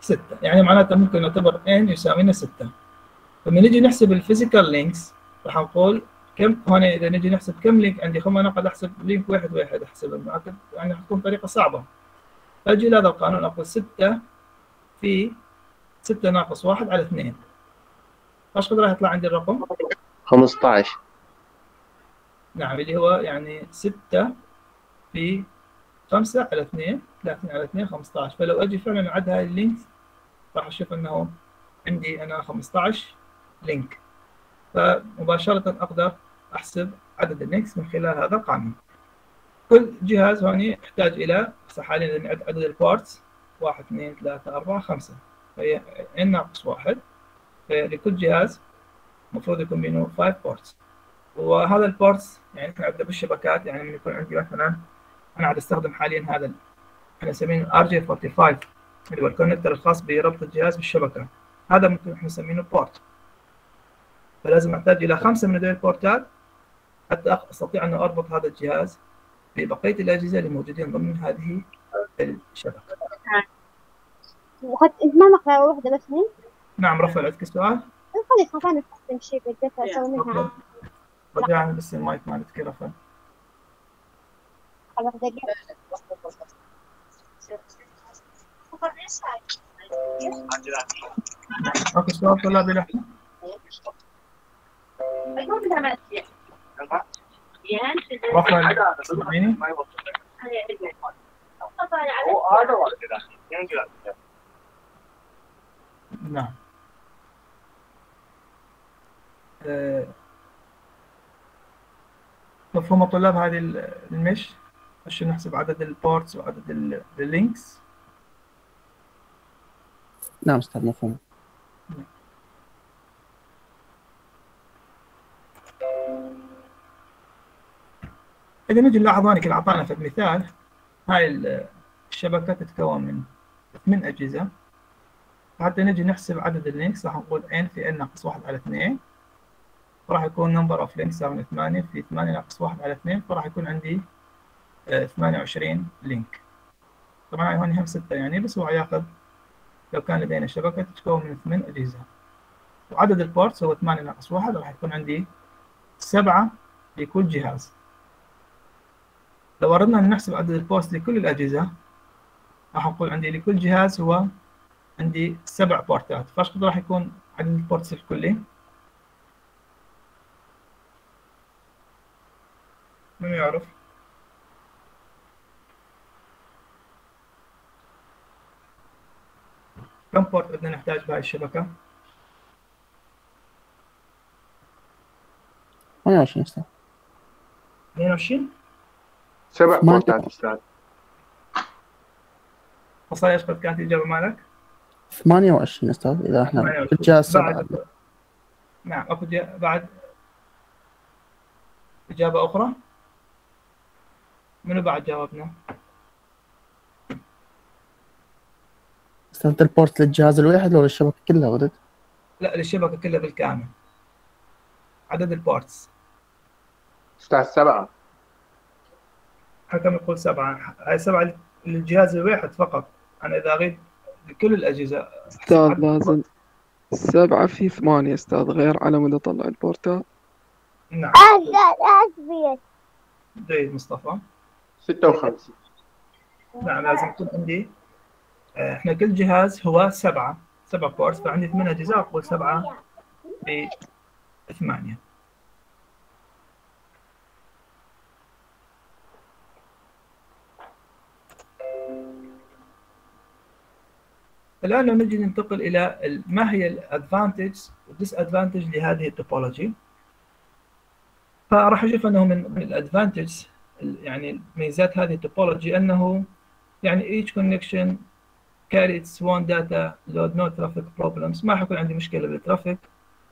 ستة. يعني معناتها ممكن نعتبر n يساوي لنا ستة. لما نجي نحسب ال physical links راح نقول كم هون إذا نجي نحسب كم link عندي خلينا نقعد أحسب link واحد واحد أحسب. يعني حتكون طريقة صعبة. فأجي لهذا القانون أقول ستة في 6 ناقص 1 على 2 إيش قد راح يطلع عندي الرقم؟ 15 نعم اللي هو يعني 6 في 5 على 2 30 على 2 15 فلو أجي فعلا أعد هاي ال link راح أشوف إنه عندي أنا 15 link. فمباشرة أقدر أحسب عدد ال links من خلال هذا القانون. كل جهاز هوني يحتاج إلى حاليا عدد ال ports 1 2 3 4 5 هي n ناقص واحد. لكل جهاز المفروض يكون بينه 5 ports وهذا ال ports يعني نحن عندنا بالشبكات يعني لما يكون عندي مثلا أنا قاعد أستخدم حاليا هذا إحنا نسميه RJ45 اللي هو ال connector الخاص بربط الجهاز بالشبكة. هذا ممكن إحنا نسميه port فلازم أحتاج إلى خمسة من هذول ال port ات حتى أستطيع أن أربط هذا الجهاز ببقية الأجهزة اللي موجودين ضمن هذه الشبكة. انت ما مقطع واحدة بس من نعم رفع عندك السؤال؟ خلي خفانة استخدم شيء بالدفع أسوي منها رجعني بس المايك مالتك رفع. خلاص دقيقة أوكي سؤال طلابي لحظه. رفع سامعيني؟ نعم. آه، مفهوم الطلاب هذه ال- mesh؟ عشان نحسب عدد ال ports وعدد ال- links نعم أستاذ مفهوم. إذا نجي نلاحظ هنا كده أعطانا في المثال هاي ال- الشبكة تتكون من ثمان أجهزة. حتى نجي نحسب عدد ال links راح نقول n في n ناقص واحد على اثنين. فراح يكون number of links يساوي ثمانية في ثمانية ناقص واحد على اثنين فراح يكون عندي ثمانية وعشرين link طبعا هون هم ستة يعني بس هو ياخذ لو كان لدينا شبكة تتكون من ثمان أجهزة. وعدد ال ports هو ثمانية ناقص واحد راح يكون عندي سبعة لكل جهاز. لو أردنا أن نحسب عدد ال ports لكل الأجهزة راح نقول عندي لكل جهاز هو عندي سبع port ات فايش قد راح يكون عدد ال ports الكلي؟ من يعرف؟ كم port بدنا نحتاج بهاي الشبكة؟ 28 أستاذ 22 سبع ما بورتات أستاذ وصل إيش قد كانت الإجابة مالك؟ 28 أستاذ إذا إحنا 28. كل جهاز سبعة بعد نعم اكو جا- بعد إجابة أخرى؟ منو بعد جاوبنا؟ أستاذ البورت للجهاز الواحد ولا الشبكة كلها ودد؟ لا للشبكة كلها بالكامل عدد البورتس أستاذ سبعة حكم يقول سبعة هاي سبعة للجهاز الواحد فقط أنا إذا أريد لكل الأجهزة. أستاذ لازم سبعة في ثمانية أستاذ. غير على مدى طلع البورتات نعم. أسبيت جيد مصطفى. ستة وخمسين. نعم لازم يكون عندي. آه، إحنا كل جهاز هو سبعة. سبعة ports فعندي ثمان أجهزة أقول سبعة في الآن لو نجي ننتقل إلى ال- ما هي ال advantage وال disadvantage لهذه ال topology. فراح أشوف أنه من ال advantage يعني ميزات هذه ال topology أنه يعني each connection carry its own data load no traffic problems. ما حيكون عندي مشكلة بال traffic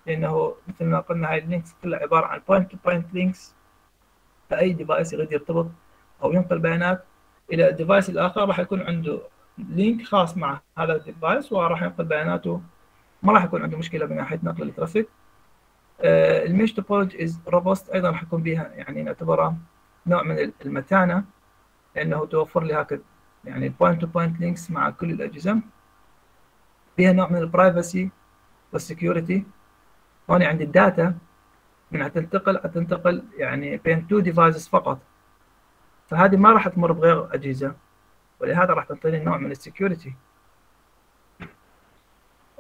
لأنه مثل ما قلنا هاي ال links كلها عبارة عن point to point links. فأي device يريد يرتبط أو ينقل بيانات إلى ال device الآخر راح يكون عنده link خاص مع هذا ال device وراح ينقل بياناته. ما راح يكون عنده مشكلة من ناحية نقل ال traffic. ال mesh topology is robust أيضا راح يكون بها يعني نعتبرها نوع من المتانة لأنه توفر لي هكذا يعني ال point to point links مع كل الأجهزة. فيها نوع من ال privacy وال security هون عندي ال data. من تنتقل تنتقل يعني بين two devices فقط. فهذه ما راح تمر بغير أجهزة. ولهذا راح تعطيني نوع من ال security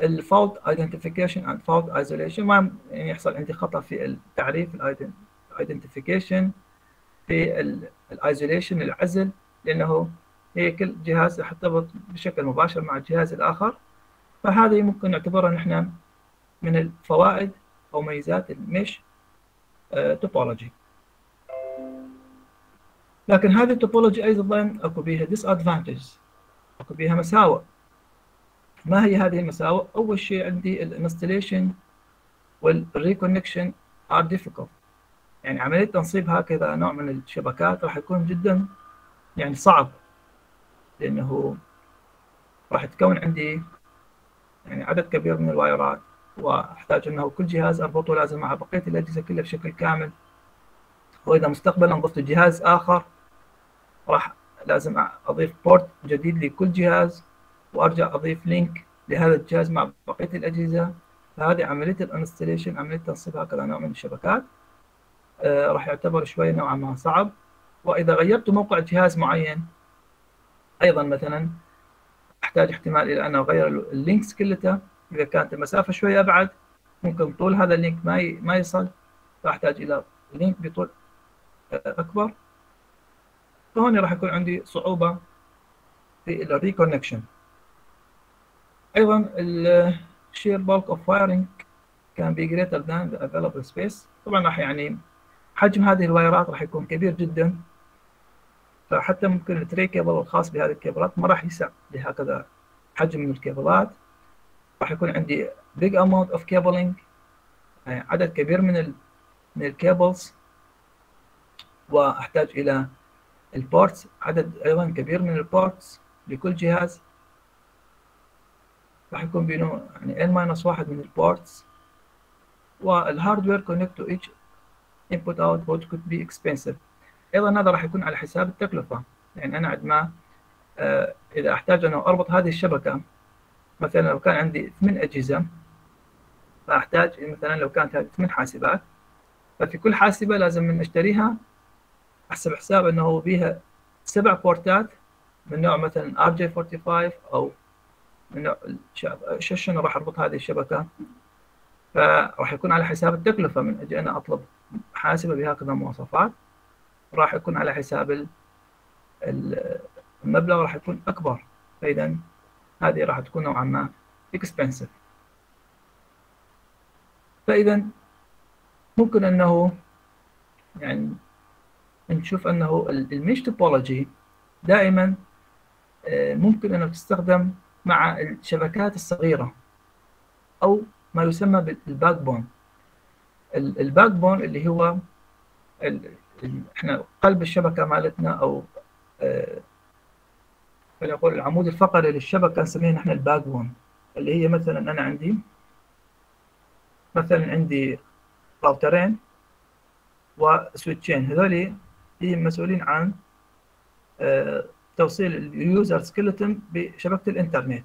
ال fault identification and fault isolation ما يعني يحصل عندي خطأ في التعريف ال identification في ال isolation العزل لأنه هي كل جهاز يرتبط بشكل مباشر مع الجهاز الآخر. فهذه ممكن نعتبرها نحن من الفوائد أو ميزات ال mesh topology لكن هذه ال topology أيضا أكو بها disadvantages أكو بها مساوئ. ما هي هذه المساوئ؟ أول شيء عندي ال installation وال reconnection are difficult. يعني عملية تنصيب هكذا نوع من الشبكات راح يكون جدا يعني صعب لأنه راح تكون عندي يعني عدد كبير من ال wireات وأحتاج إنه كل جهاز أربطه لازم مع بقية الأجهزة كلها بشكل كامل. وإذا مستقبلا ضفت جهاز آخر راح لازم أضيف port جديد لكل جهاز وأرجع أضيف link لهذا الجهاز مع بقية الأجهزة. فهذه عملية ال installation عملية تنصيب هكذا نوع من الشبكات. آه راح يعتبر شوي نوعا ما صعب. وإذا غيرت موقع جهاز معين أيضا مثلا أحتاج احتمال إلى ان اغير ال links كلها إذا كانت المسافة شوي أبعد ممكن طول هذا ال link ما ما يصل. فأحتاج إلى link بطول أكبر. فهون راح يكون عندي صعوبة في ال reconnection أيضا ال sheer bulk of wiring can be greater than the available space. طبعا راح يعني حجم هذه ال wireات راح يكون كبير جدا. فحتى ممكن ال tray cable الخاص بهذه الكيبلات ما راح يسع لهكذا حجم من الكيبلات راح يكون عندي big amount of cabling يعني عدد كبير من ال من ال cables وأحتاج إلى ال ports عدد أيضا كبير من ال ports لكل جهاز. راح يكون بينه يعني n minus واحد من ال ports وال hardware connect to each input output could be expensive. أيضا هذا راح يكون على حساب التكلفة. يعني أنا عندما آه إذا أحتاج ان أربط هذه الشبكة مثلا لو كان عندي ثمان أجهزة فأحتاج مثلا لو كانت هذه ثمان حاسبات. ففي كل حاسبة لازم نشتريها أحسب حساب إنه بيها سبع بورتات من نوع مثلا RJ 45 أو من نوع شو راح أربط هذه الشبكة؟ فراح يكون على حساب التكلفه من أجي أنا أطلب حاسبه بهكذا مواصفات راح يكون على حساب المبلغ راح يكون أكبر. فاذا هذه راح تكون نوعا ما expensive. فاذا ممكن إنه يعني نشوف أنه ال mesh topology دائما ممكن أنه تستخدم مع الشبكات الصغيرة أو ما يسمى بال backbone ال backbone اللي هو إحنا قلب الشبكة مالتنا أو خلينا نقول العمود الفقري للشبكة نسميه نحن ال backbone اللي هي مثلا أنا عندي مثلا عندي routerين و switchين هذول مسؤولين عن توصيل ال users كلتهم بشبكة الإنترنت.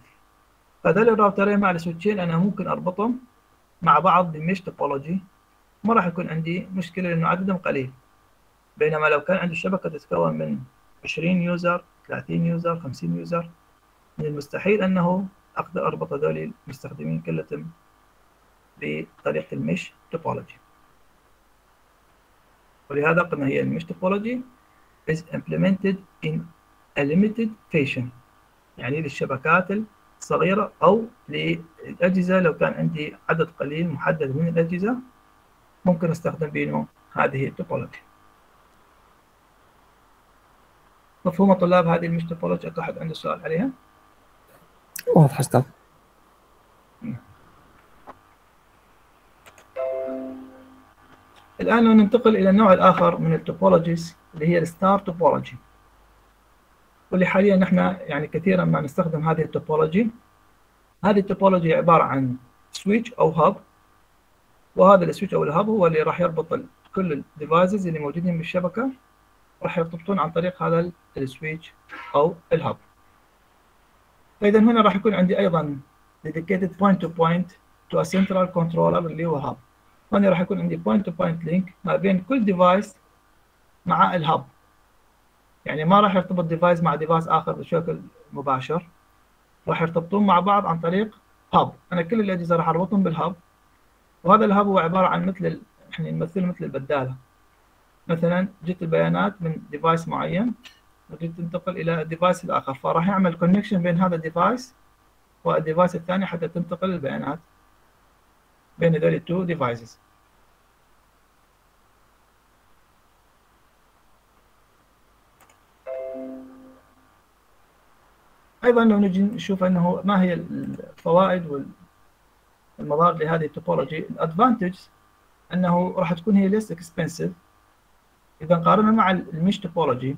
فهذول ال routerين مع ال switchين أنا ممكن أربطهم مع بعض ب mesh topology ما راح يكون عندي مشكلة لأنه عددهم قليل. بينما لو كان عندي شبكة تتكون من 20 user 30 user 50 user من المستحيل أنه أقدر أربط هذول المستخدمين كلهم بطريقة ال mesh topology ولهذا قلنا هي ال mesh topology is implemented in a limited fashion. يعني للشبكات الصغيرة أو للأجهزة. لو كان عندي عدد قليل محدد من الأجهزة ممكن أستخدم بينه هذه ال topology مفهوم طلاب هذه ال mesh topology أكو أحد عنده سؤال عليها؟ واضح أستاذ. الآن ننتقل إلى النوع الآخر من ال topologies اللي هي ال star topology. واللي حاليا نحن يعني كثيرا ما نستخدم هذه ال topology. هذه ال topology عبارة عن switch أو hub وهذا ال switch أو ال hub هو اللي راح يربط كل ال devices اللي موجودين بالشبكة. راح يرتبطون عن طريق هذا ال switch أو ال hub فإذا هنا راح يكون عندي أيضا dedicated point to point to a central controller اللي هو hub هنا راح يكون عندي point to point link ما بين كل device مع ال hub يعني ما راح يرتبط device مع device آخر بشكل مباشر. راح يرتبطون مع بعض عن طريق hub أنا كل الأجهزة راح أربطهم بال hub وهذا ال hub هو عبارة عن مثل إحنا نمثله مثل البدالة. مثلا جت البيانات من device معين وجيت تنتقل إلى ال device الآخر. فراح يعمل connection بين هذا ال device وال device الثاني حتى تنتقل البيانات بين هذول ال two devices أيضا لو نجي نشوف أنه ما هي الفوائد والمضار لهذه ال topology. ال advantage أنه راح تكون هي ليس expensive إذا قارنا مع ال mesh topology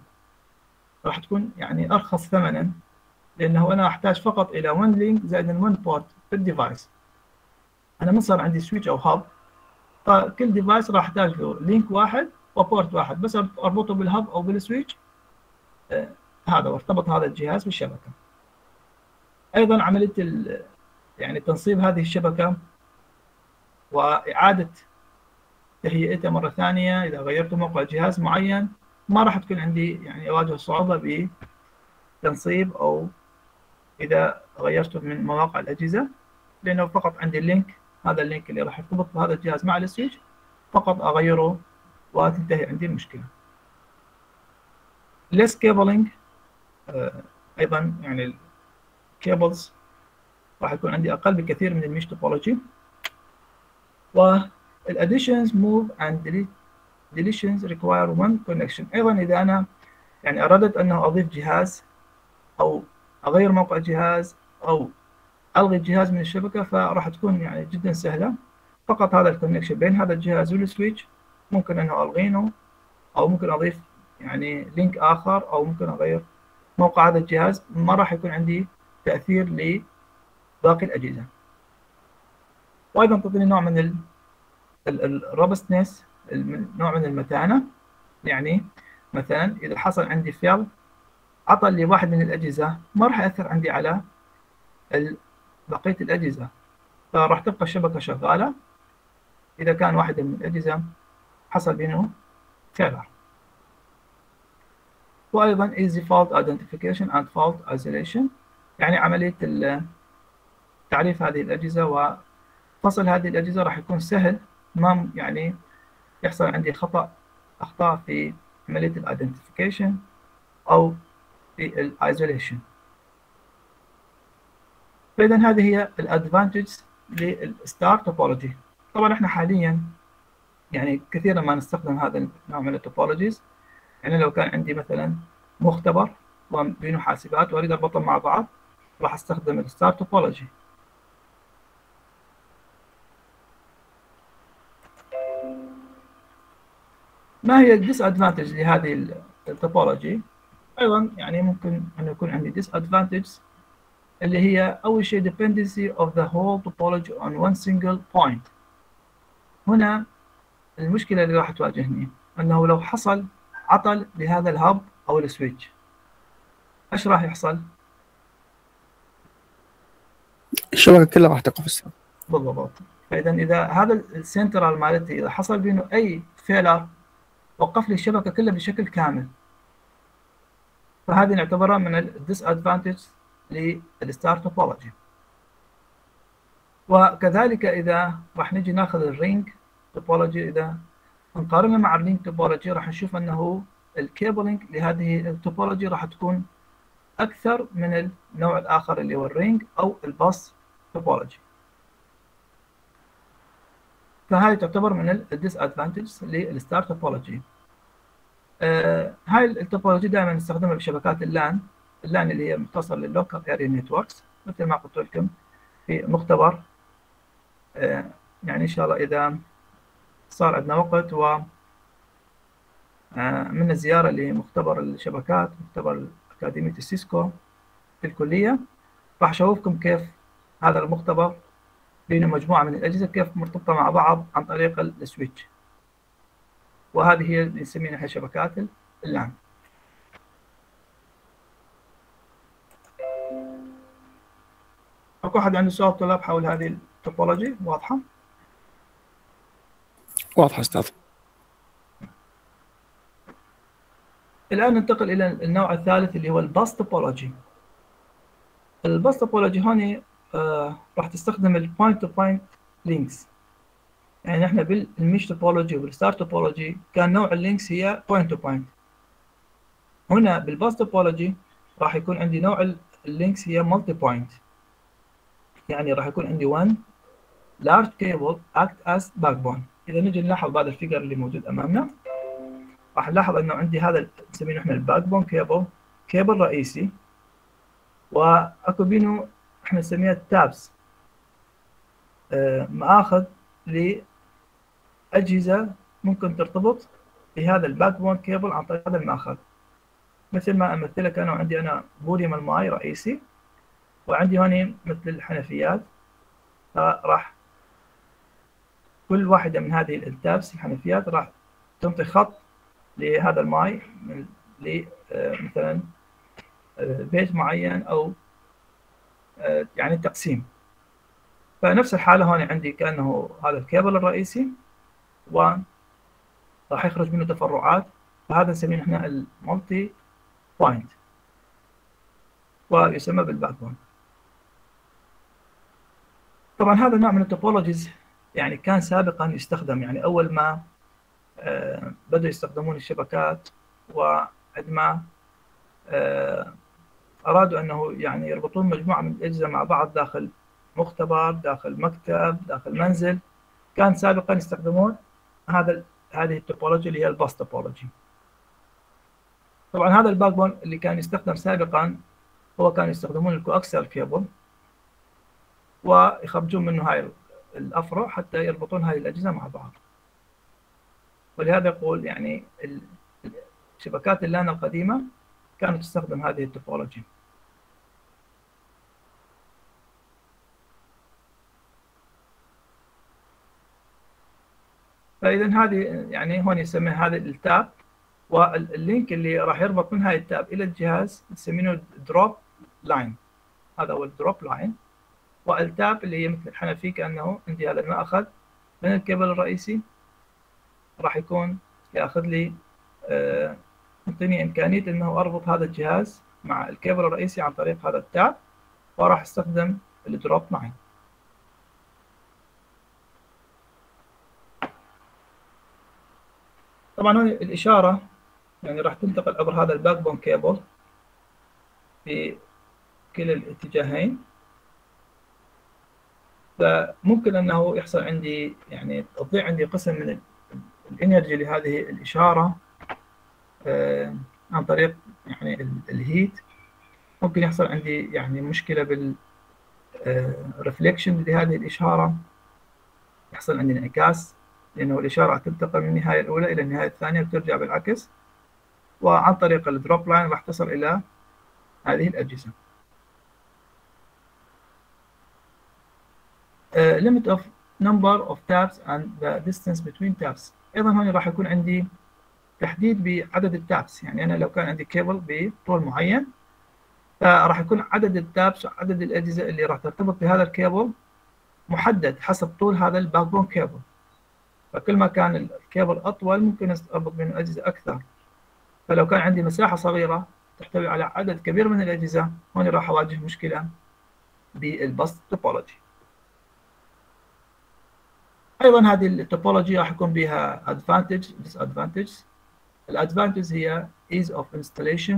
راح تكون يعني أرخص ثمنا لأنه أنا أحتاج فقط إلى 1 link زائد 1 port في ال device أنا ما صار عندي switch أو hub فكل device راح أحتاج له link واحد و port واحد بس أربطه بال hub أو بال switch آه هذا وارتبط هذا الجهاز بالشبكة. أيضا عملية يعني تنصيب هذه الشبكة وإعادة تهيئتها مرة ثانية إذا غيرت موقع جهاز معين. ما راح تكون عندي يعني أواجه صعوبة بتنصيب أو إذا غيرته من مواقع الأجهزة لأنه فقط عندي ال link هذا ال link اللي راح يرتبط بهذا الجهاز مع ال switch فقط أغيره وتنتهي عندي المشكلة. Less cabling آه، أيضا يعني ال cables راح يكون عندي أقل بكثير من ال mesh topology وال additions, moves and deletions require one connection. أيضا إذا أنا يعني أردت أنه أضيف جهاز أو أغير موقع جهاز أو ألغي الجهاز من الشبكة فراح تكون يعني جدا سهلة. فقط هذا ال connection بين هذا الجهاز وال switch. ممكن إنه ألغينه أو ممكن أضيف يعني link آخر أو ممكن أغير موقع هذا الجهاز. ما راح يكون عندي تأثير لباقي الأجهزة. وأيضا تعطيني نوع من ال robustness نوع من المتانة. يعني مثلا إذا حصل عندي fail عطل لواحد من الأجهزة ما راح يأثر عندي على بقيه الأجهزة. فراح تبقى الشبكة شغالة. إذا كان واحد من الأجهزة حصل بينه failure وأيضا easy fault identification and fault isolation. يعني عملية تعريف هذه الأجهزة وفصل هذه الأجهزة راح يكون سهل. ما يعني يحصل عندي خطأ أخطاء في عملية ال identification أو في ال isolation فاذا هذه هي ال advantage لل star topology طبعا إحنا حاليا يعني كثيرا ما نستخدم هذا النوع من ال topologies يعني لو كان عندي مثلا مختبر وبينه حاسبات وأريد أربطهم مع بعض راح أستخدم ال star topology ما هي ال disadvantage لهذه ال topology أيضا يعني ممكن أن يكون عندي disadvantage اللي هي أول شيء dependency of the whole topology on one single point. هنا المشكلة اللي راح تواجهني أنه لو حصل عطل لهذا ال hub أو ال switch إيش راح يحصل؟ الشبكة كلها راح تقف بالضبط. فإذا إذا هذا السنترال مالتي إذا حصل بينه أي failure وقف لي الشبكة كلها بشكل كامل. فهذه نعتبرها من ال disadvantage لل star topology. وكذلك إذا راح نجي ناخذ ال ring topology إذا نقارنها مع ال ring topology راح نشوف أنه ال cabling لهذه ال topology راح تكون أكثر من النوع الآخر اللي هو ال ring أو ال bus topology. فهذه تعتبر من ال disadvantage لل star topology. آه هاي ال topology دائما نستخدمها بشبكات ال LAN ال LAN اللي هي مختصر لل local area networks مثل ما قلت لكم في مختبر. آه يعني إن شاء الله إذا صار عندنا وقت و آه من الزيارة لمختبر الشبكات مختبر اكاديميه السيسكو في الكلية. راح أشوفكم كيف هذا المختبر بين مجموعة من الأجهزة كيف مرتبطة مع بعض عن طريق ال switch. وهذه هي اللي نسميها شبكات الآن اكو احد عنده سؤال طلاب حول هذه ال topology؟ واضحة؟ واضحة أستاذ. الآن ننتقل إلى النوع الثالث اللي هو ال bus topology. ال bus topology هون آه راح تستخدم ال point to point links يعني إحنا بال mesh topology وال star topology كان نوع ال links هي point to point هنا بال bus topology راح يكون عندي نوع ال links هي multipoint يعني راح يكون عندي 1 large cable act as backbone. إذا نجي نلاحظ هذا ال figure اللي موجود أمامنا. راح نلاحظ إنه عندي هذا نسميه إحنا ال backbone cable cable رئيسي وأكو بينه إحنا نسميها ال taps آه مآخذ لأجهزة ممكن ترتبط بهذا ال backbone cable عن طريق هذا المأخذ. مثل ما أمثلك أنا عندي أنبوب مال ماي رئيسي. وعندي هون مثل الحنفيات. فراح كل واحدة من هذه ال taps الحنفيات راح تنطي خط لهذا الماء مثلا بيت معين أو يعني تقسيم. فنفس الحالة هون عندي كأنه هذا الكيبل الرئيسي. و راح يخرج منه تفرعات. فهذا نسميه إحنا ال multipoint ويسمى بال backbone. طبعا هذا النوع من ال topologies يعني كان سابقا يستخدم يعني أول ما آه بدأوا يستخدمون الشبكات وعندما آه أرادوا أنه يعني يربطون مجموعة من الأجهزة مع بعض داخل مختبر داخل مكتب داخل منزل كان سابقا يستخدمون هذا هذه ال topology اللي هي ال bus topology. طبعا هذا ال backbone اللي كان يستخدم سابقا هو كان يستخدمون ال coaxial cable ويخرجون منه هاي الأفرع حتى يربطون هذه الأجهزة مع بعض. ولهذا يقول يعني شبكات ال LAN القديمة كانت تستخدم هذه ال topology فاذا هذه يعني هون يسمى هذا ال tap وال link اللي راح يربط من هاي ال tap إلى الجهاز نسميه drop line هذا هو ال drop line. وال tap اللي هي مثل الحنفية كأنه عندي هذا المأخذ. من الكيبل الرئيسي؟ راح يكون يأخذ لي يعطيني آه إمكانية إنه أربط هذا الجهاز مع الكيبل الرئيسي عن طريق هذا ال tap وراح أستخدم ال drop line طبعا هون الإشارة يعني راح تنتقل عبر هذا ال backbone cable في كلا الاتجاهين. فممكن أنه يحصل عندي يعني تضيع عندي قسم من ال energy لهذه الإشارة آه عن طريق يعني ال heat. ممكن يحصل عندي يعني مشكلة بال reflection لهذه الإشارة. يحصل عندي انعكاس لأنه الإشارة تنتقل من النهاية الأولى إلى النهاية الثانية وترجع بالعكس. وعن طريق ال drop line راح تصل إلى هذه الأجهزة. Limit of number of taps and the distance between taps. أيضا هون راح يكون عندي تحديد بعدد ال taps يعني أنا لو كان عندي كيبل بطول معين فراح يكون عدد التابس وعدد الأجهزة اللي راح ترتبط بهذا الكيبل محدد حسب طول هذا ال backbone cable فكل ما كان الكيبل أطول ممكن أربط بين أجهزة أكثر. فلو كان عندي مساحة صغيرة تحتوي على عدد كبير من الأجهزة هون راح أواجه مشكلة بال bus topology أيضا هذه ال topology راح يكون بها advantage disadvantage. ال advantage هي ease of installation.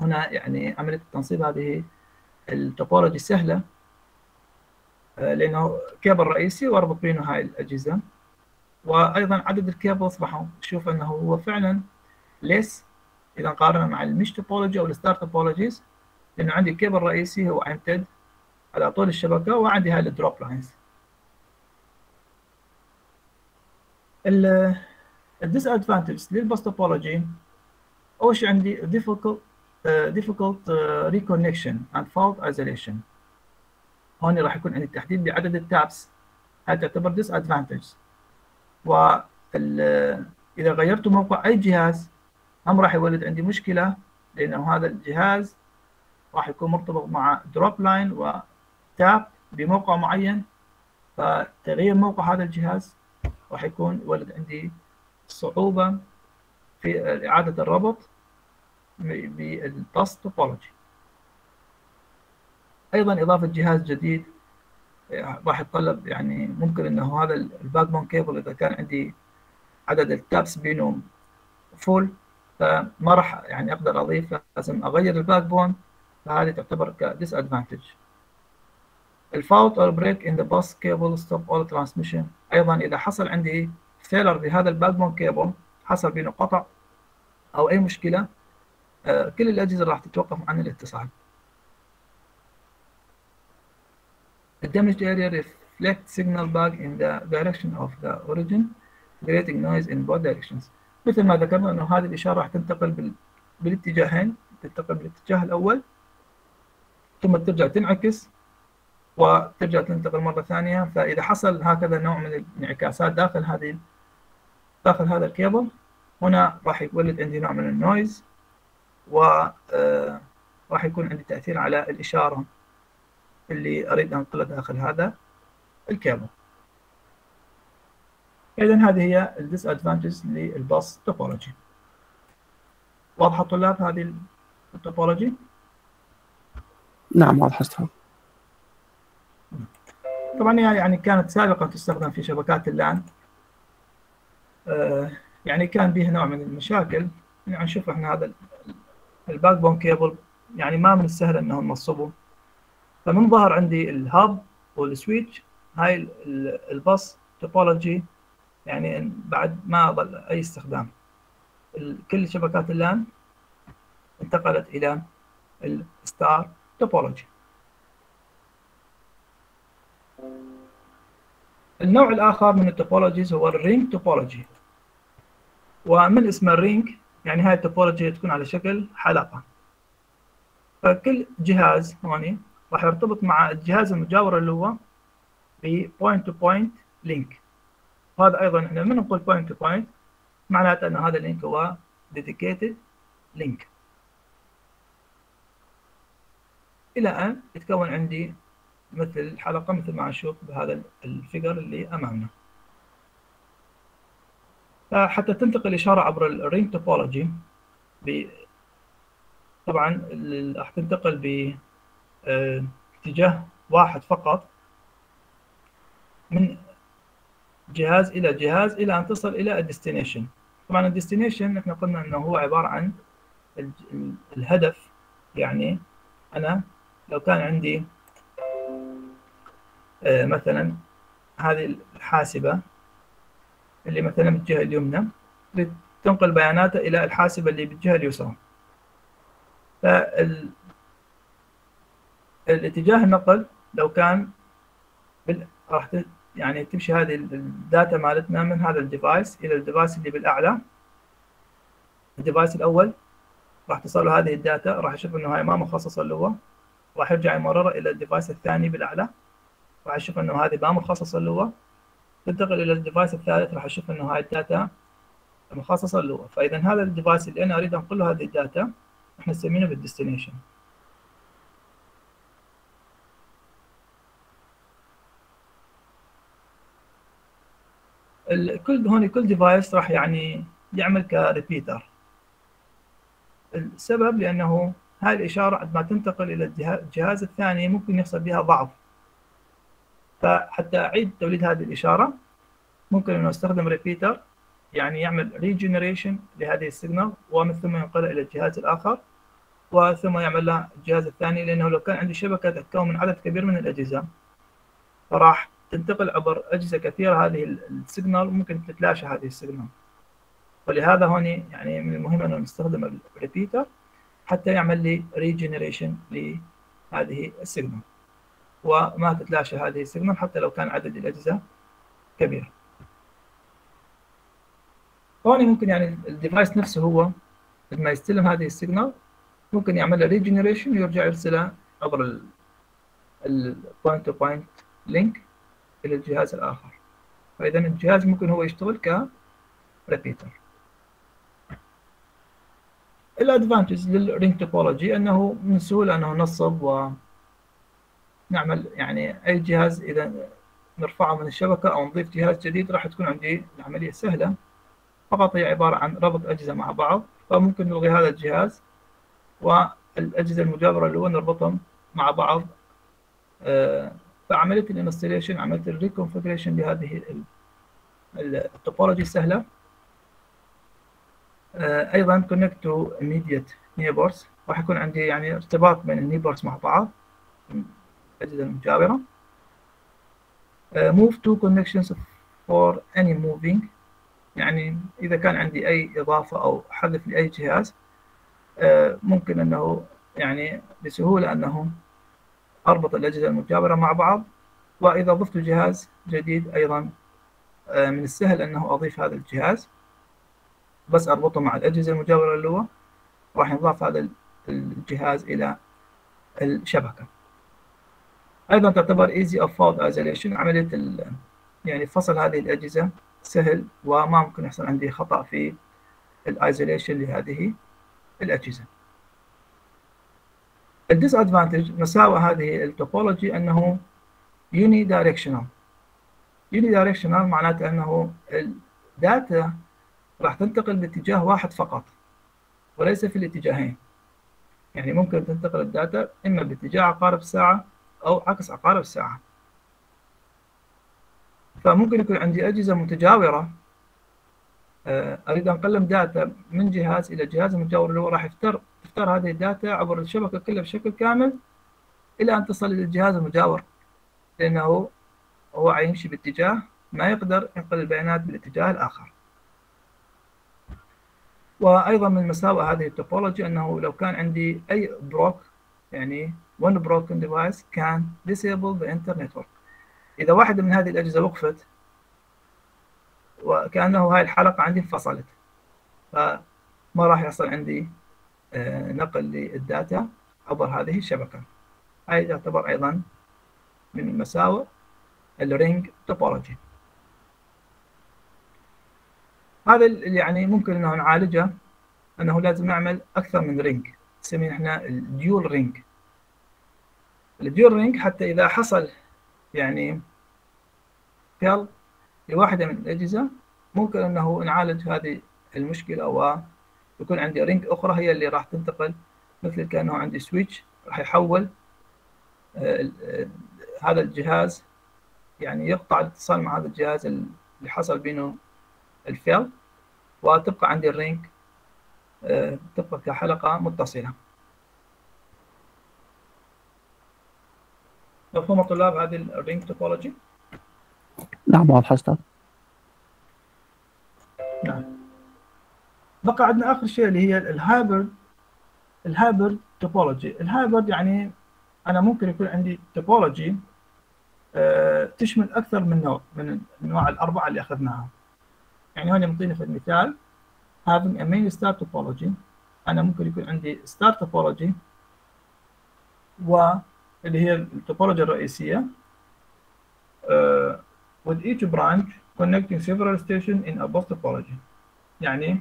هنا يعني عملية التنصيب هذه ال topology سهلة لأنه كيبل رئيسي وأربط بينه هاي الأجهزة. وأيضا عدد ال cables راح نشوف أنه هو فعلا ليس إذا قارنا مع ال mesh topology أو ال star topologies. لأنه عندي كيبل رئيسي هو يمتد على طول الشبكة وعندي هاي ال drop lines ال disadvantage لل bus topology أول شيء عندي difficult uh, difficult uh, reconnection and fault isolation. هون راح يكون عندي تحديد بعدد ال taps هاي تعتبر disadvantage وإذا غيرت موقع أي جهاز هم راح يولد عندي مشكلة لأنه هذا الجهاز راح يكون مرتبط مع drop line و tap بموقع معين. فتغيير موقع هذا الجهاز راح يكون يولد عندي صعوبة في إعادة الربط بال bus topology. أيضا إضافة جهاز جديد راح يتطلب يعني ممكن إنه هذا ال backbone cable إذا كان عندي عدد ال taps بينهم full فما راح يعني أقدر اضيف لازم أغير ال backbone فهذه تعتبر ك disadvantage ال fault or break in the bus cable stop all transmission أيضا إذا حصل عندي failure بهذا ال bus cable حصل بينه قطع أو أي مشكلة كل الأجهزة راح تتوقف عن الاتصال. The damaged area reflects signal back in the direction of the origin, creating noise in both directions. مثل ما ذكرنا إنه هذه الإشارة راح تنتقل بال... بالاتجاهين تنتقل بالاتجاه الأول ثم ترجع تنعكس. وترجع تنتقل مرة ثانية. فإذا حصل هكذا نوع من الانعكاسات داخل هذه داخل هذا الكيبل هنا راح يولد عندي نوع من ال noise وراح يكون عندي تأثير على الإشارة اللي أريد أن أنقلها داخل هذا الكيبل. إذا هذه هي ال disadvantages لل bus topology واضحة طلاب هذه ال topology؟ نعم واضح أستاذ طبعا يعني كانت سابقا تستخدم في شبكات ال LAN آه، يعني كان بها نوع من المشاكل. يعني نشوف إحنا هذا ال backbone cable يعني ما من السهل إنه نوصبه فمن ظهر عندي ال hub وال switch هاي ال- ال- ال bus topology يعني بعد ما ظل أي استخدام. كل شبكات ال LAN انتقلت إلى ال star topology النوع الآخر من ال topologies هو ال ring topology ومن اسم ال ring يعني هاي ال topology تكون على شكل حلقة. فكل جهاز هوني راح يرتبط مع الجهاز المجاور اللي هو ب point to point link. وهذا أيضا إحنا من نقول point to point معناته أن هذا ال link هو dedicated link. إلى أن يتكون عندي مثل الحلقة مثل ما نشوف بهذا ال figure اللي أمامنا. فحتى تنتقل الإشارة عبر ال ring topology طبعا راح تنتقل باتجاه واحد فقط. من جهاز إلى جهاز إلى أن تصل إلى ال destination طبعا ال destination إحنا قلنا أنه هو عبارة عن ال- ال- الهدف. يعني أنا لو كان عندي مثلا هذه الحاسبة اللي مثلا بالجهة اليمنى تنقل بياناتها إلى الحاسبة اللي بالجهة اليسرى. فال الاتجاه النقل لو كان بال... راح ت... يعني تمشي هذه ال- ال data مالتنا من هذا ال device إلى ال device اللي بالأعلى. ال device الأول راح تصل له هذه ال data راح يشوف إنه هاي ما مخصصة له راح يرجع يمررها إلى ال device الثاني بالأعلى. راح يشوف إنه هذه ما مخصصة له تنتقل إلى ال device الثالث راح أشوف إنه هاي ال data مخصصة له فاذا هذا ال device اللي أنا أريد انقل له هذه ال data إحنا نسميه بال destination. كل هون كل device راح يعني يعمل ك repeater السبب لأنه هاي الإشارة عندما تنتقل إلى الجهاز الثاني ممكن يحصل بها ضعف. فحتى أعيد توليد هذه الإشارة ممكن أنه أستخدم repeater يعني يعمل regeneration لهذه ال signal ومن ثم ينقلها إلى الجهاز الآخر وثم يعمل لها الجهاز الثاني لأنه لو كان عندي شبكة تتكون من عدد كبير من الأجهزة فراح تنتقل عبر أجهزة كثيرة هذه ال signal ممكن تتلاشى هذه ال signal. ولهذا هون يعني من المهم أنه نستخدم ال repeater حتى يعمل لي regeneration لهذه ال signal. وما تتلاشى هذه ال signal حتى لو كان عدد الأجهزة كبير. هون ممكن يعني ال device نفسه هو لما يستلم هذه ال signal ممكن يعمل له regeneration ويرجع يرسلها عبر ال point to point link إلى الجهاز الآخر. فإذا الجهاز ممكن هو يشتغل ك repeater ال advantage لل ring topology أنه من السهوله أنه نصب و نعمل يعني أي جهاز إذا نرفعه من الشبكة أو نضيف جهاز جديد راح تكون عندي العملية سهلة. فقط هي عبارة عن ربط أجهزة مع بعض فممكن نلغي هذا الجهاز والأجهزة المجاورة اللي هو نربطهم مع بعض. فعملية ال installation عملية ال reconfiguration لهذه ال topology سهلة. أيضا connect to immediate neighbors. راح يكون عندي يعني ارتباط بين ال neighbors مع بعض. الأجهزة المجاورة uh, move to connections for any moving. يعني إذا كان عندي أي إضافة أو حذف لأي جهاز uh, ممكن أنه يعني بسهولة أنه أربط الأجهزة المجاورة مع بعض. وإذا ضفت جهاز جديد أيضا uh, من السهل أنه أضيف هذا الجهاز. بس أربطه مع الأجهزة المجاورة اللي هو راح ينضاف هذا الجهاز إلى الشبكة. أيضا تعتبر of fault isolation عملية ال- يعني فصل هذه الأجهزة سهل وما ممكن يحصل عندي خطأ في ال isolation لهذه الأجهزة. ال disadvantage مساوئ هذه ال topology أنه unidirectional. unidirectional معناته أنه الداتا راح تنتقل باتجاه واحد فقط وليس في الاتجاهين. يعني ممكن تنتقل الداتا إما باتجاه عقارب الساعة أو عكس عقارب الساعة. فممكن يكون عندي أجهزة متجاورة آه، أريد أنقل داتا من جهاز إلى جهاز مجاور اللي هو راح يفتر تفتر هذه الداتا عبر الشبكة كلها بشكل كامل إلى أن تصل إلى الجهاز المجاور لأنه هو يمشي باتجاه ما يقدر ينقل البيانات بالاتجاه الآخر. وأيضا من مساوئ هذه ال topology أنه لو كان عندي أي broke يعني one broken device can disable the entire network. إذا واحدة من هذه الأجهزة وقفت وكأنه هاي الحلقة عندي انفصلت فما راح يحصل عندي آه، نقل لل data عبر هذه الشبكة. هاي تعتبر أيضا من مساوئ ال ring topology. هذا اللي يعني ممكن إنه نعالجه إنه لازم نعمل أكثر من ring. نسميه إحنا ال dual ring. ال dual ring حتى إذا حصل يعني fail لواحدة من الأجهزة ممكن أنه نعالج هذه المشكلة ويكون عندي ring أخرى هي اللي راح تنتقل مثل كأنه عندي switch راح يحول آه، آه، هذا الجهاز يعني يقطع الاتصال مع هذا الجهاز اللي حصل بينه ال fail وتبقى عندي ال ring آه، تبقى كحلقة متصلة. مفهوم طلاب هذه ال ring topology؟ نعم واضح أستاذ. نعم. بقى عندنا آخر شيء اللي هي ال hybrid ال hybrid topology ال hybrid يعني أنا ممكن يكون عندي topology تشمل أكثر من نوع من الأنواع الأربعة اللي أخذناها. يعني هنا مطيني في المثال having a main star topology. أنا ممكن يكون عندي star topology واللي هي ال topology الرئيسية. Uh, with each branch connecting several stations in a bus topology. يعني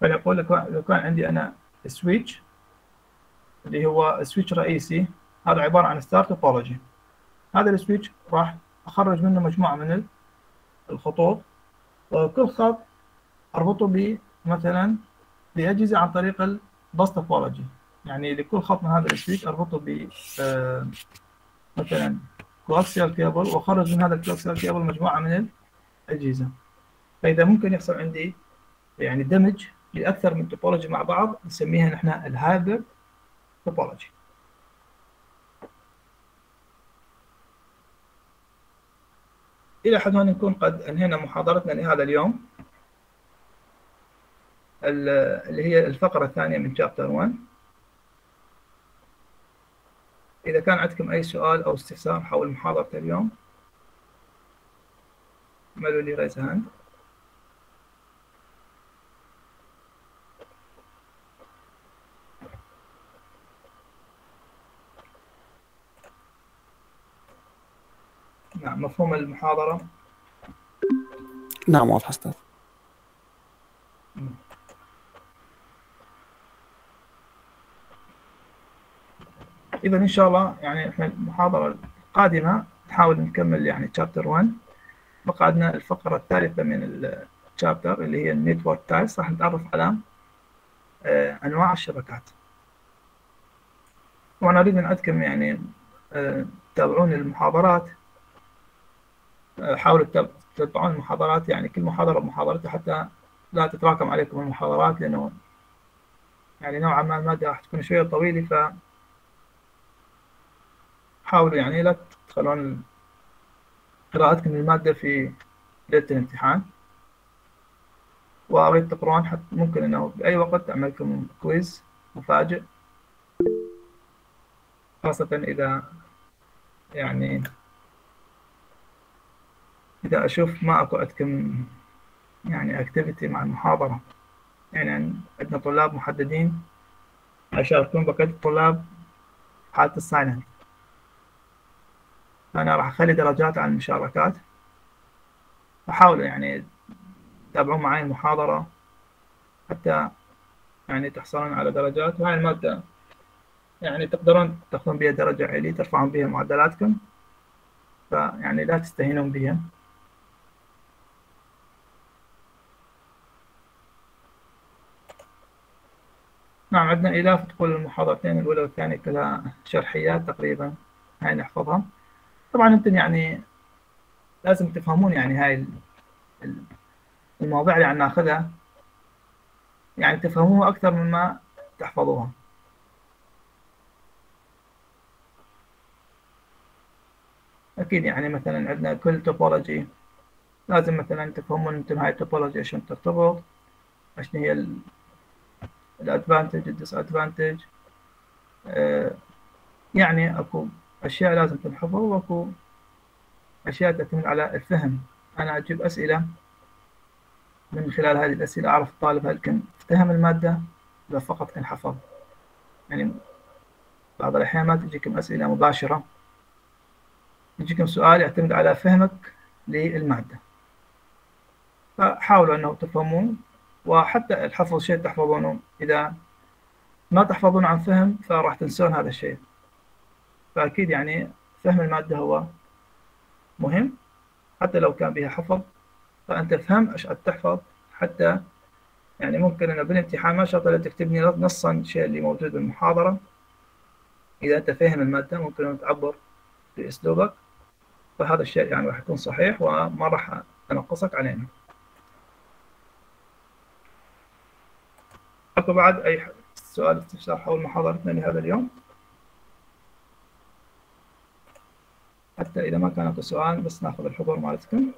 فنقول لك لو كان عندي أنا switch اللي هو switch رئيسي هذا عبارة عن star topology هذا ال switch راح أخرج منه مجموعة من الخطوط. وكل خط أربطه بمثلا بأجهزة عن طريق ال bus topology يعني لكل خط من هذا ال switch أربطه ب آه، مثلا coaxial cable وأخرج من هذا ال coaxial cable مجموعة من الأجهزة. فإذا ممكن يحصل عندي يعني دمج لأكثر من topology مع بعض نسميها نحن ال hybrid topology إلى حد هون نكون قد أنهينا محاضرتنا لهذا اليوم. ال- اللي هي الفقرة الثانية من chapter 1 إذا كان عندكم أي سؤال أو استفسار حول محاضرة اليوم اعملوا لي raise hand نعم مفهوم المحاضرة؟ نعم واضح أستاذ. إذا إن شاء الله يعني إحنا المحاضرة القادمة نحاول نكمل يعني chapter 1 بقى عندنا الفقرة الثالثة من ال chapter اللي هي ال network types راح نتعرف على آه، أنواع الشبكات. وأنا أريد أن أذكر يعني آه، تتابعون المحاضرات. آه، حاولوا تتابعون المحاضرات. يعني كل محاضرة بمحاضرتها حتى لا تتراكم عليكم المحاضرات لأنه يعني نوعا ما المادة راح تكون شوية طويلة ف حاولوا يعني لا تخلون قراءتكم للمادة في ليلة الامتحان. وأريد تقرون حتى ممكن أنه بأي وقت أعمل لكم كويز مفاجئ. خاصة إذا يعني إذا أشوف ما أكو عندكم يعني activity مع المحاضرة. يعني عندنا طلاب محددين. يشاركون بقية الطلاب حالة ال silent أنا راح أخلي درجات على المشاركات. فحاولوا يعني تتابعون معي المحاضرة حتى يعني تحصلون على درجات. وهاي المادة يعني تقدرون تاخذون بها درجة عالية ترفعون بها معدلاتكم. فيعني لا تستهينون بها نعم عندنا إلاف تقول المحاضرتين الأولى والثانية كلها شرحيات تقريبا. هاي نحفظها. طبعا أنتم يعني لازم تفهمون يعني هاي ال- ال- المواضيع اللي عم ناخذها. يعني تفهموها أكثر مما تحفظوها. أكيد يعني مثلا عندنا كل topology لازم مثلا تفهمون أنتم هاي ال topology عشان ترتبط عشان هي ال advantage ال disadvantage يعني أكو أشياء لازم تنحفظ وأكو أشياء تعتمد على الفهم. أنا أجيب أسئلة من خلال هذه الأسئلة أعرف الطالب هل كان افتهم المادة ولا فقط كان حفظ. يعني بعض الاحيان ما تجيكم أسئلة مباشرة يجيكم سؤال يعتمد على فهمك للمادة. فحاولوا إنه تفهمون وحتى الحفظ شيء تحفظونه. إذا ما تحفظون عن فهم فراح تنسون هذا الشيء. فأكيد يعني فهم المادة هو مهم حتى لو كان بها حفظ. فأنت فهم إيش تحفظ حتى يعني ممكن أنه بالامتحان ما شرط إنك تكتب لي نصا الشيء اللي موجود بالمحاضرة. إذا أنت فاهم المادة ممكن أن تعبر بأسلوبك. فهذا الشيء يعني راح يكون صحيح وما راح أنقصك علينا. أكو بعد أي سؤال استفسار حول محاضرتنا لهذا اليوم؟ حتى إذا ما كان اكو سؤال بس نأخذ الحضور مالتكم.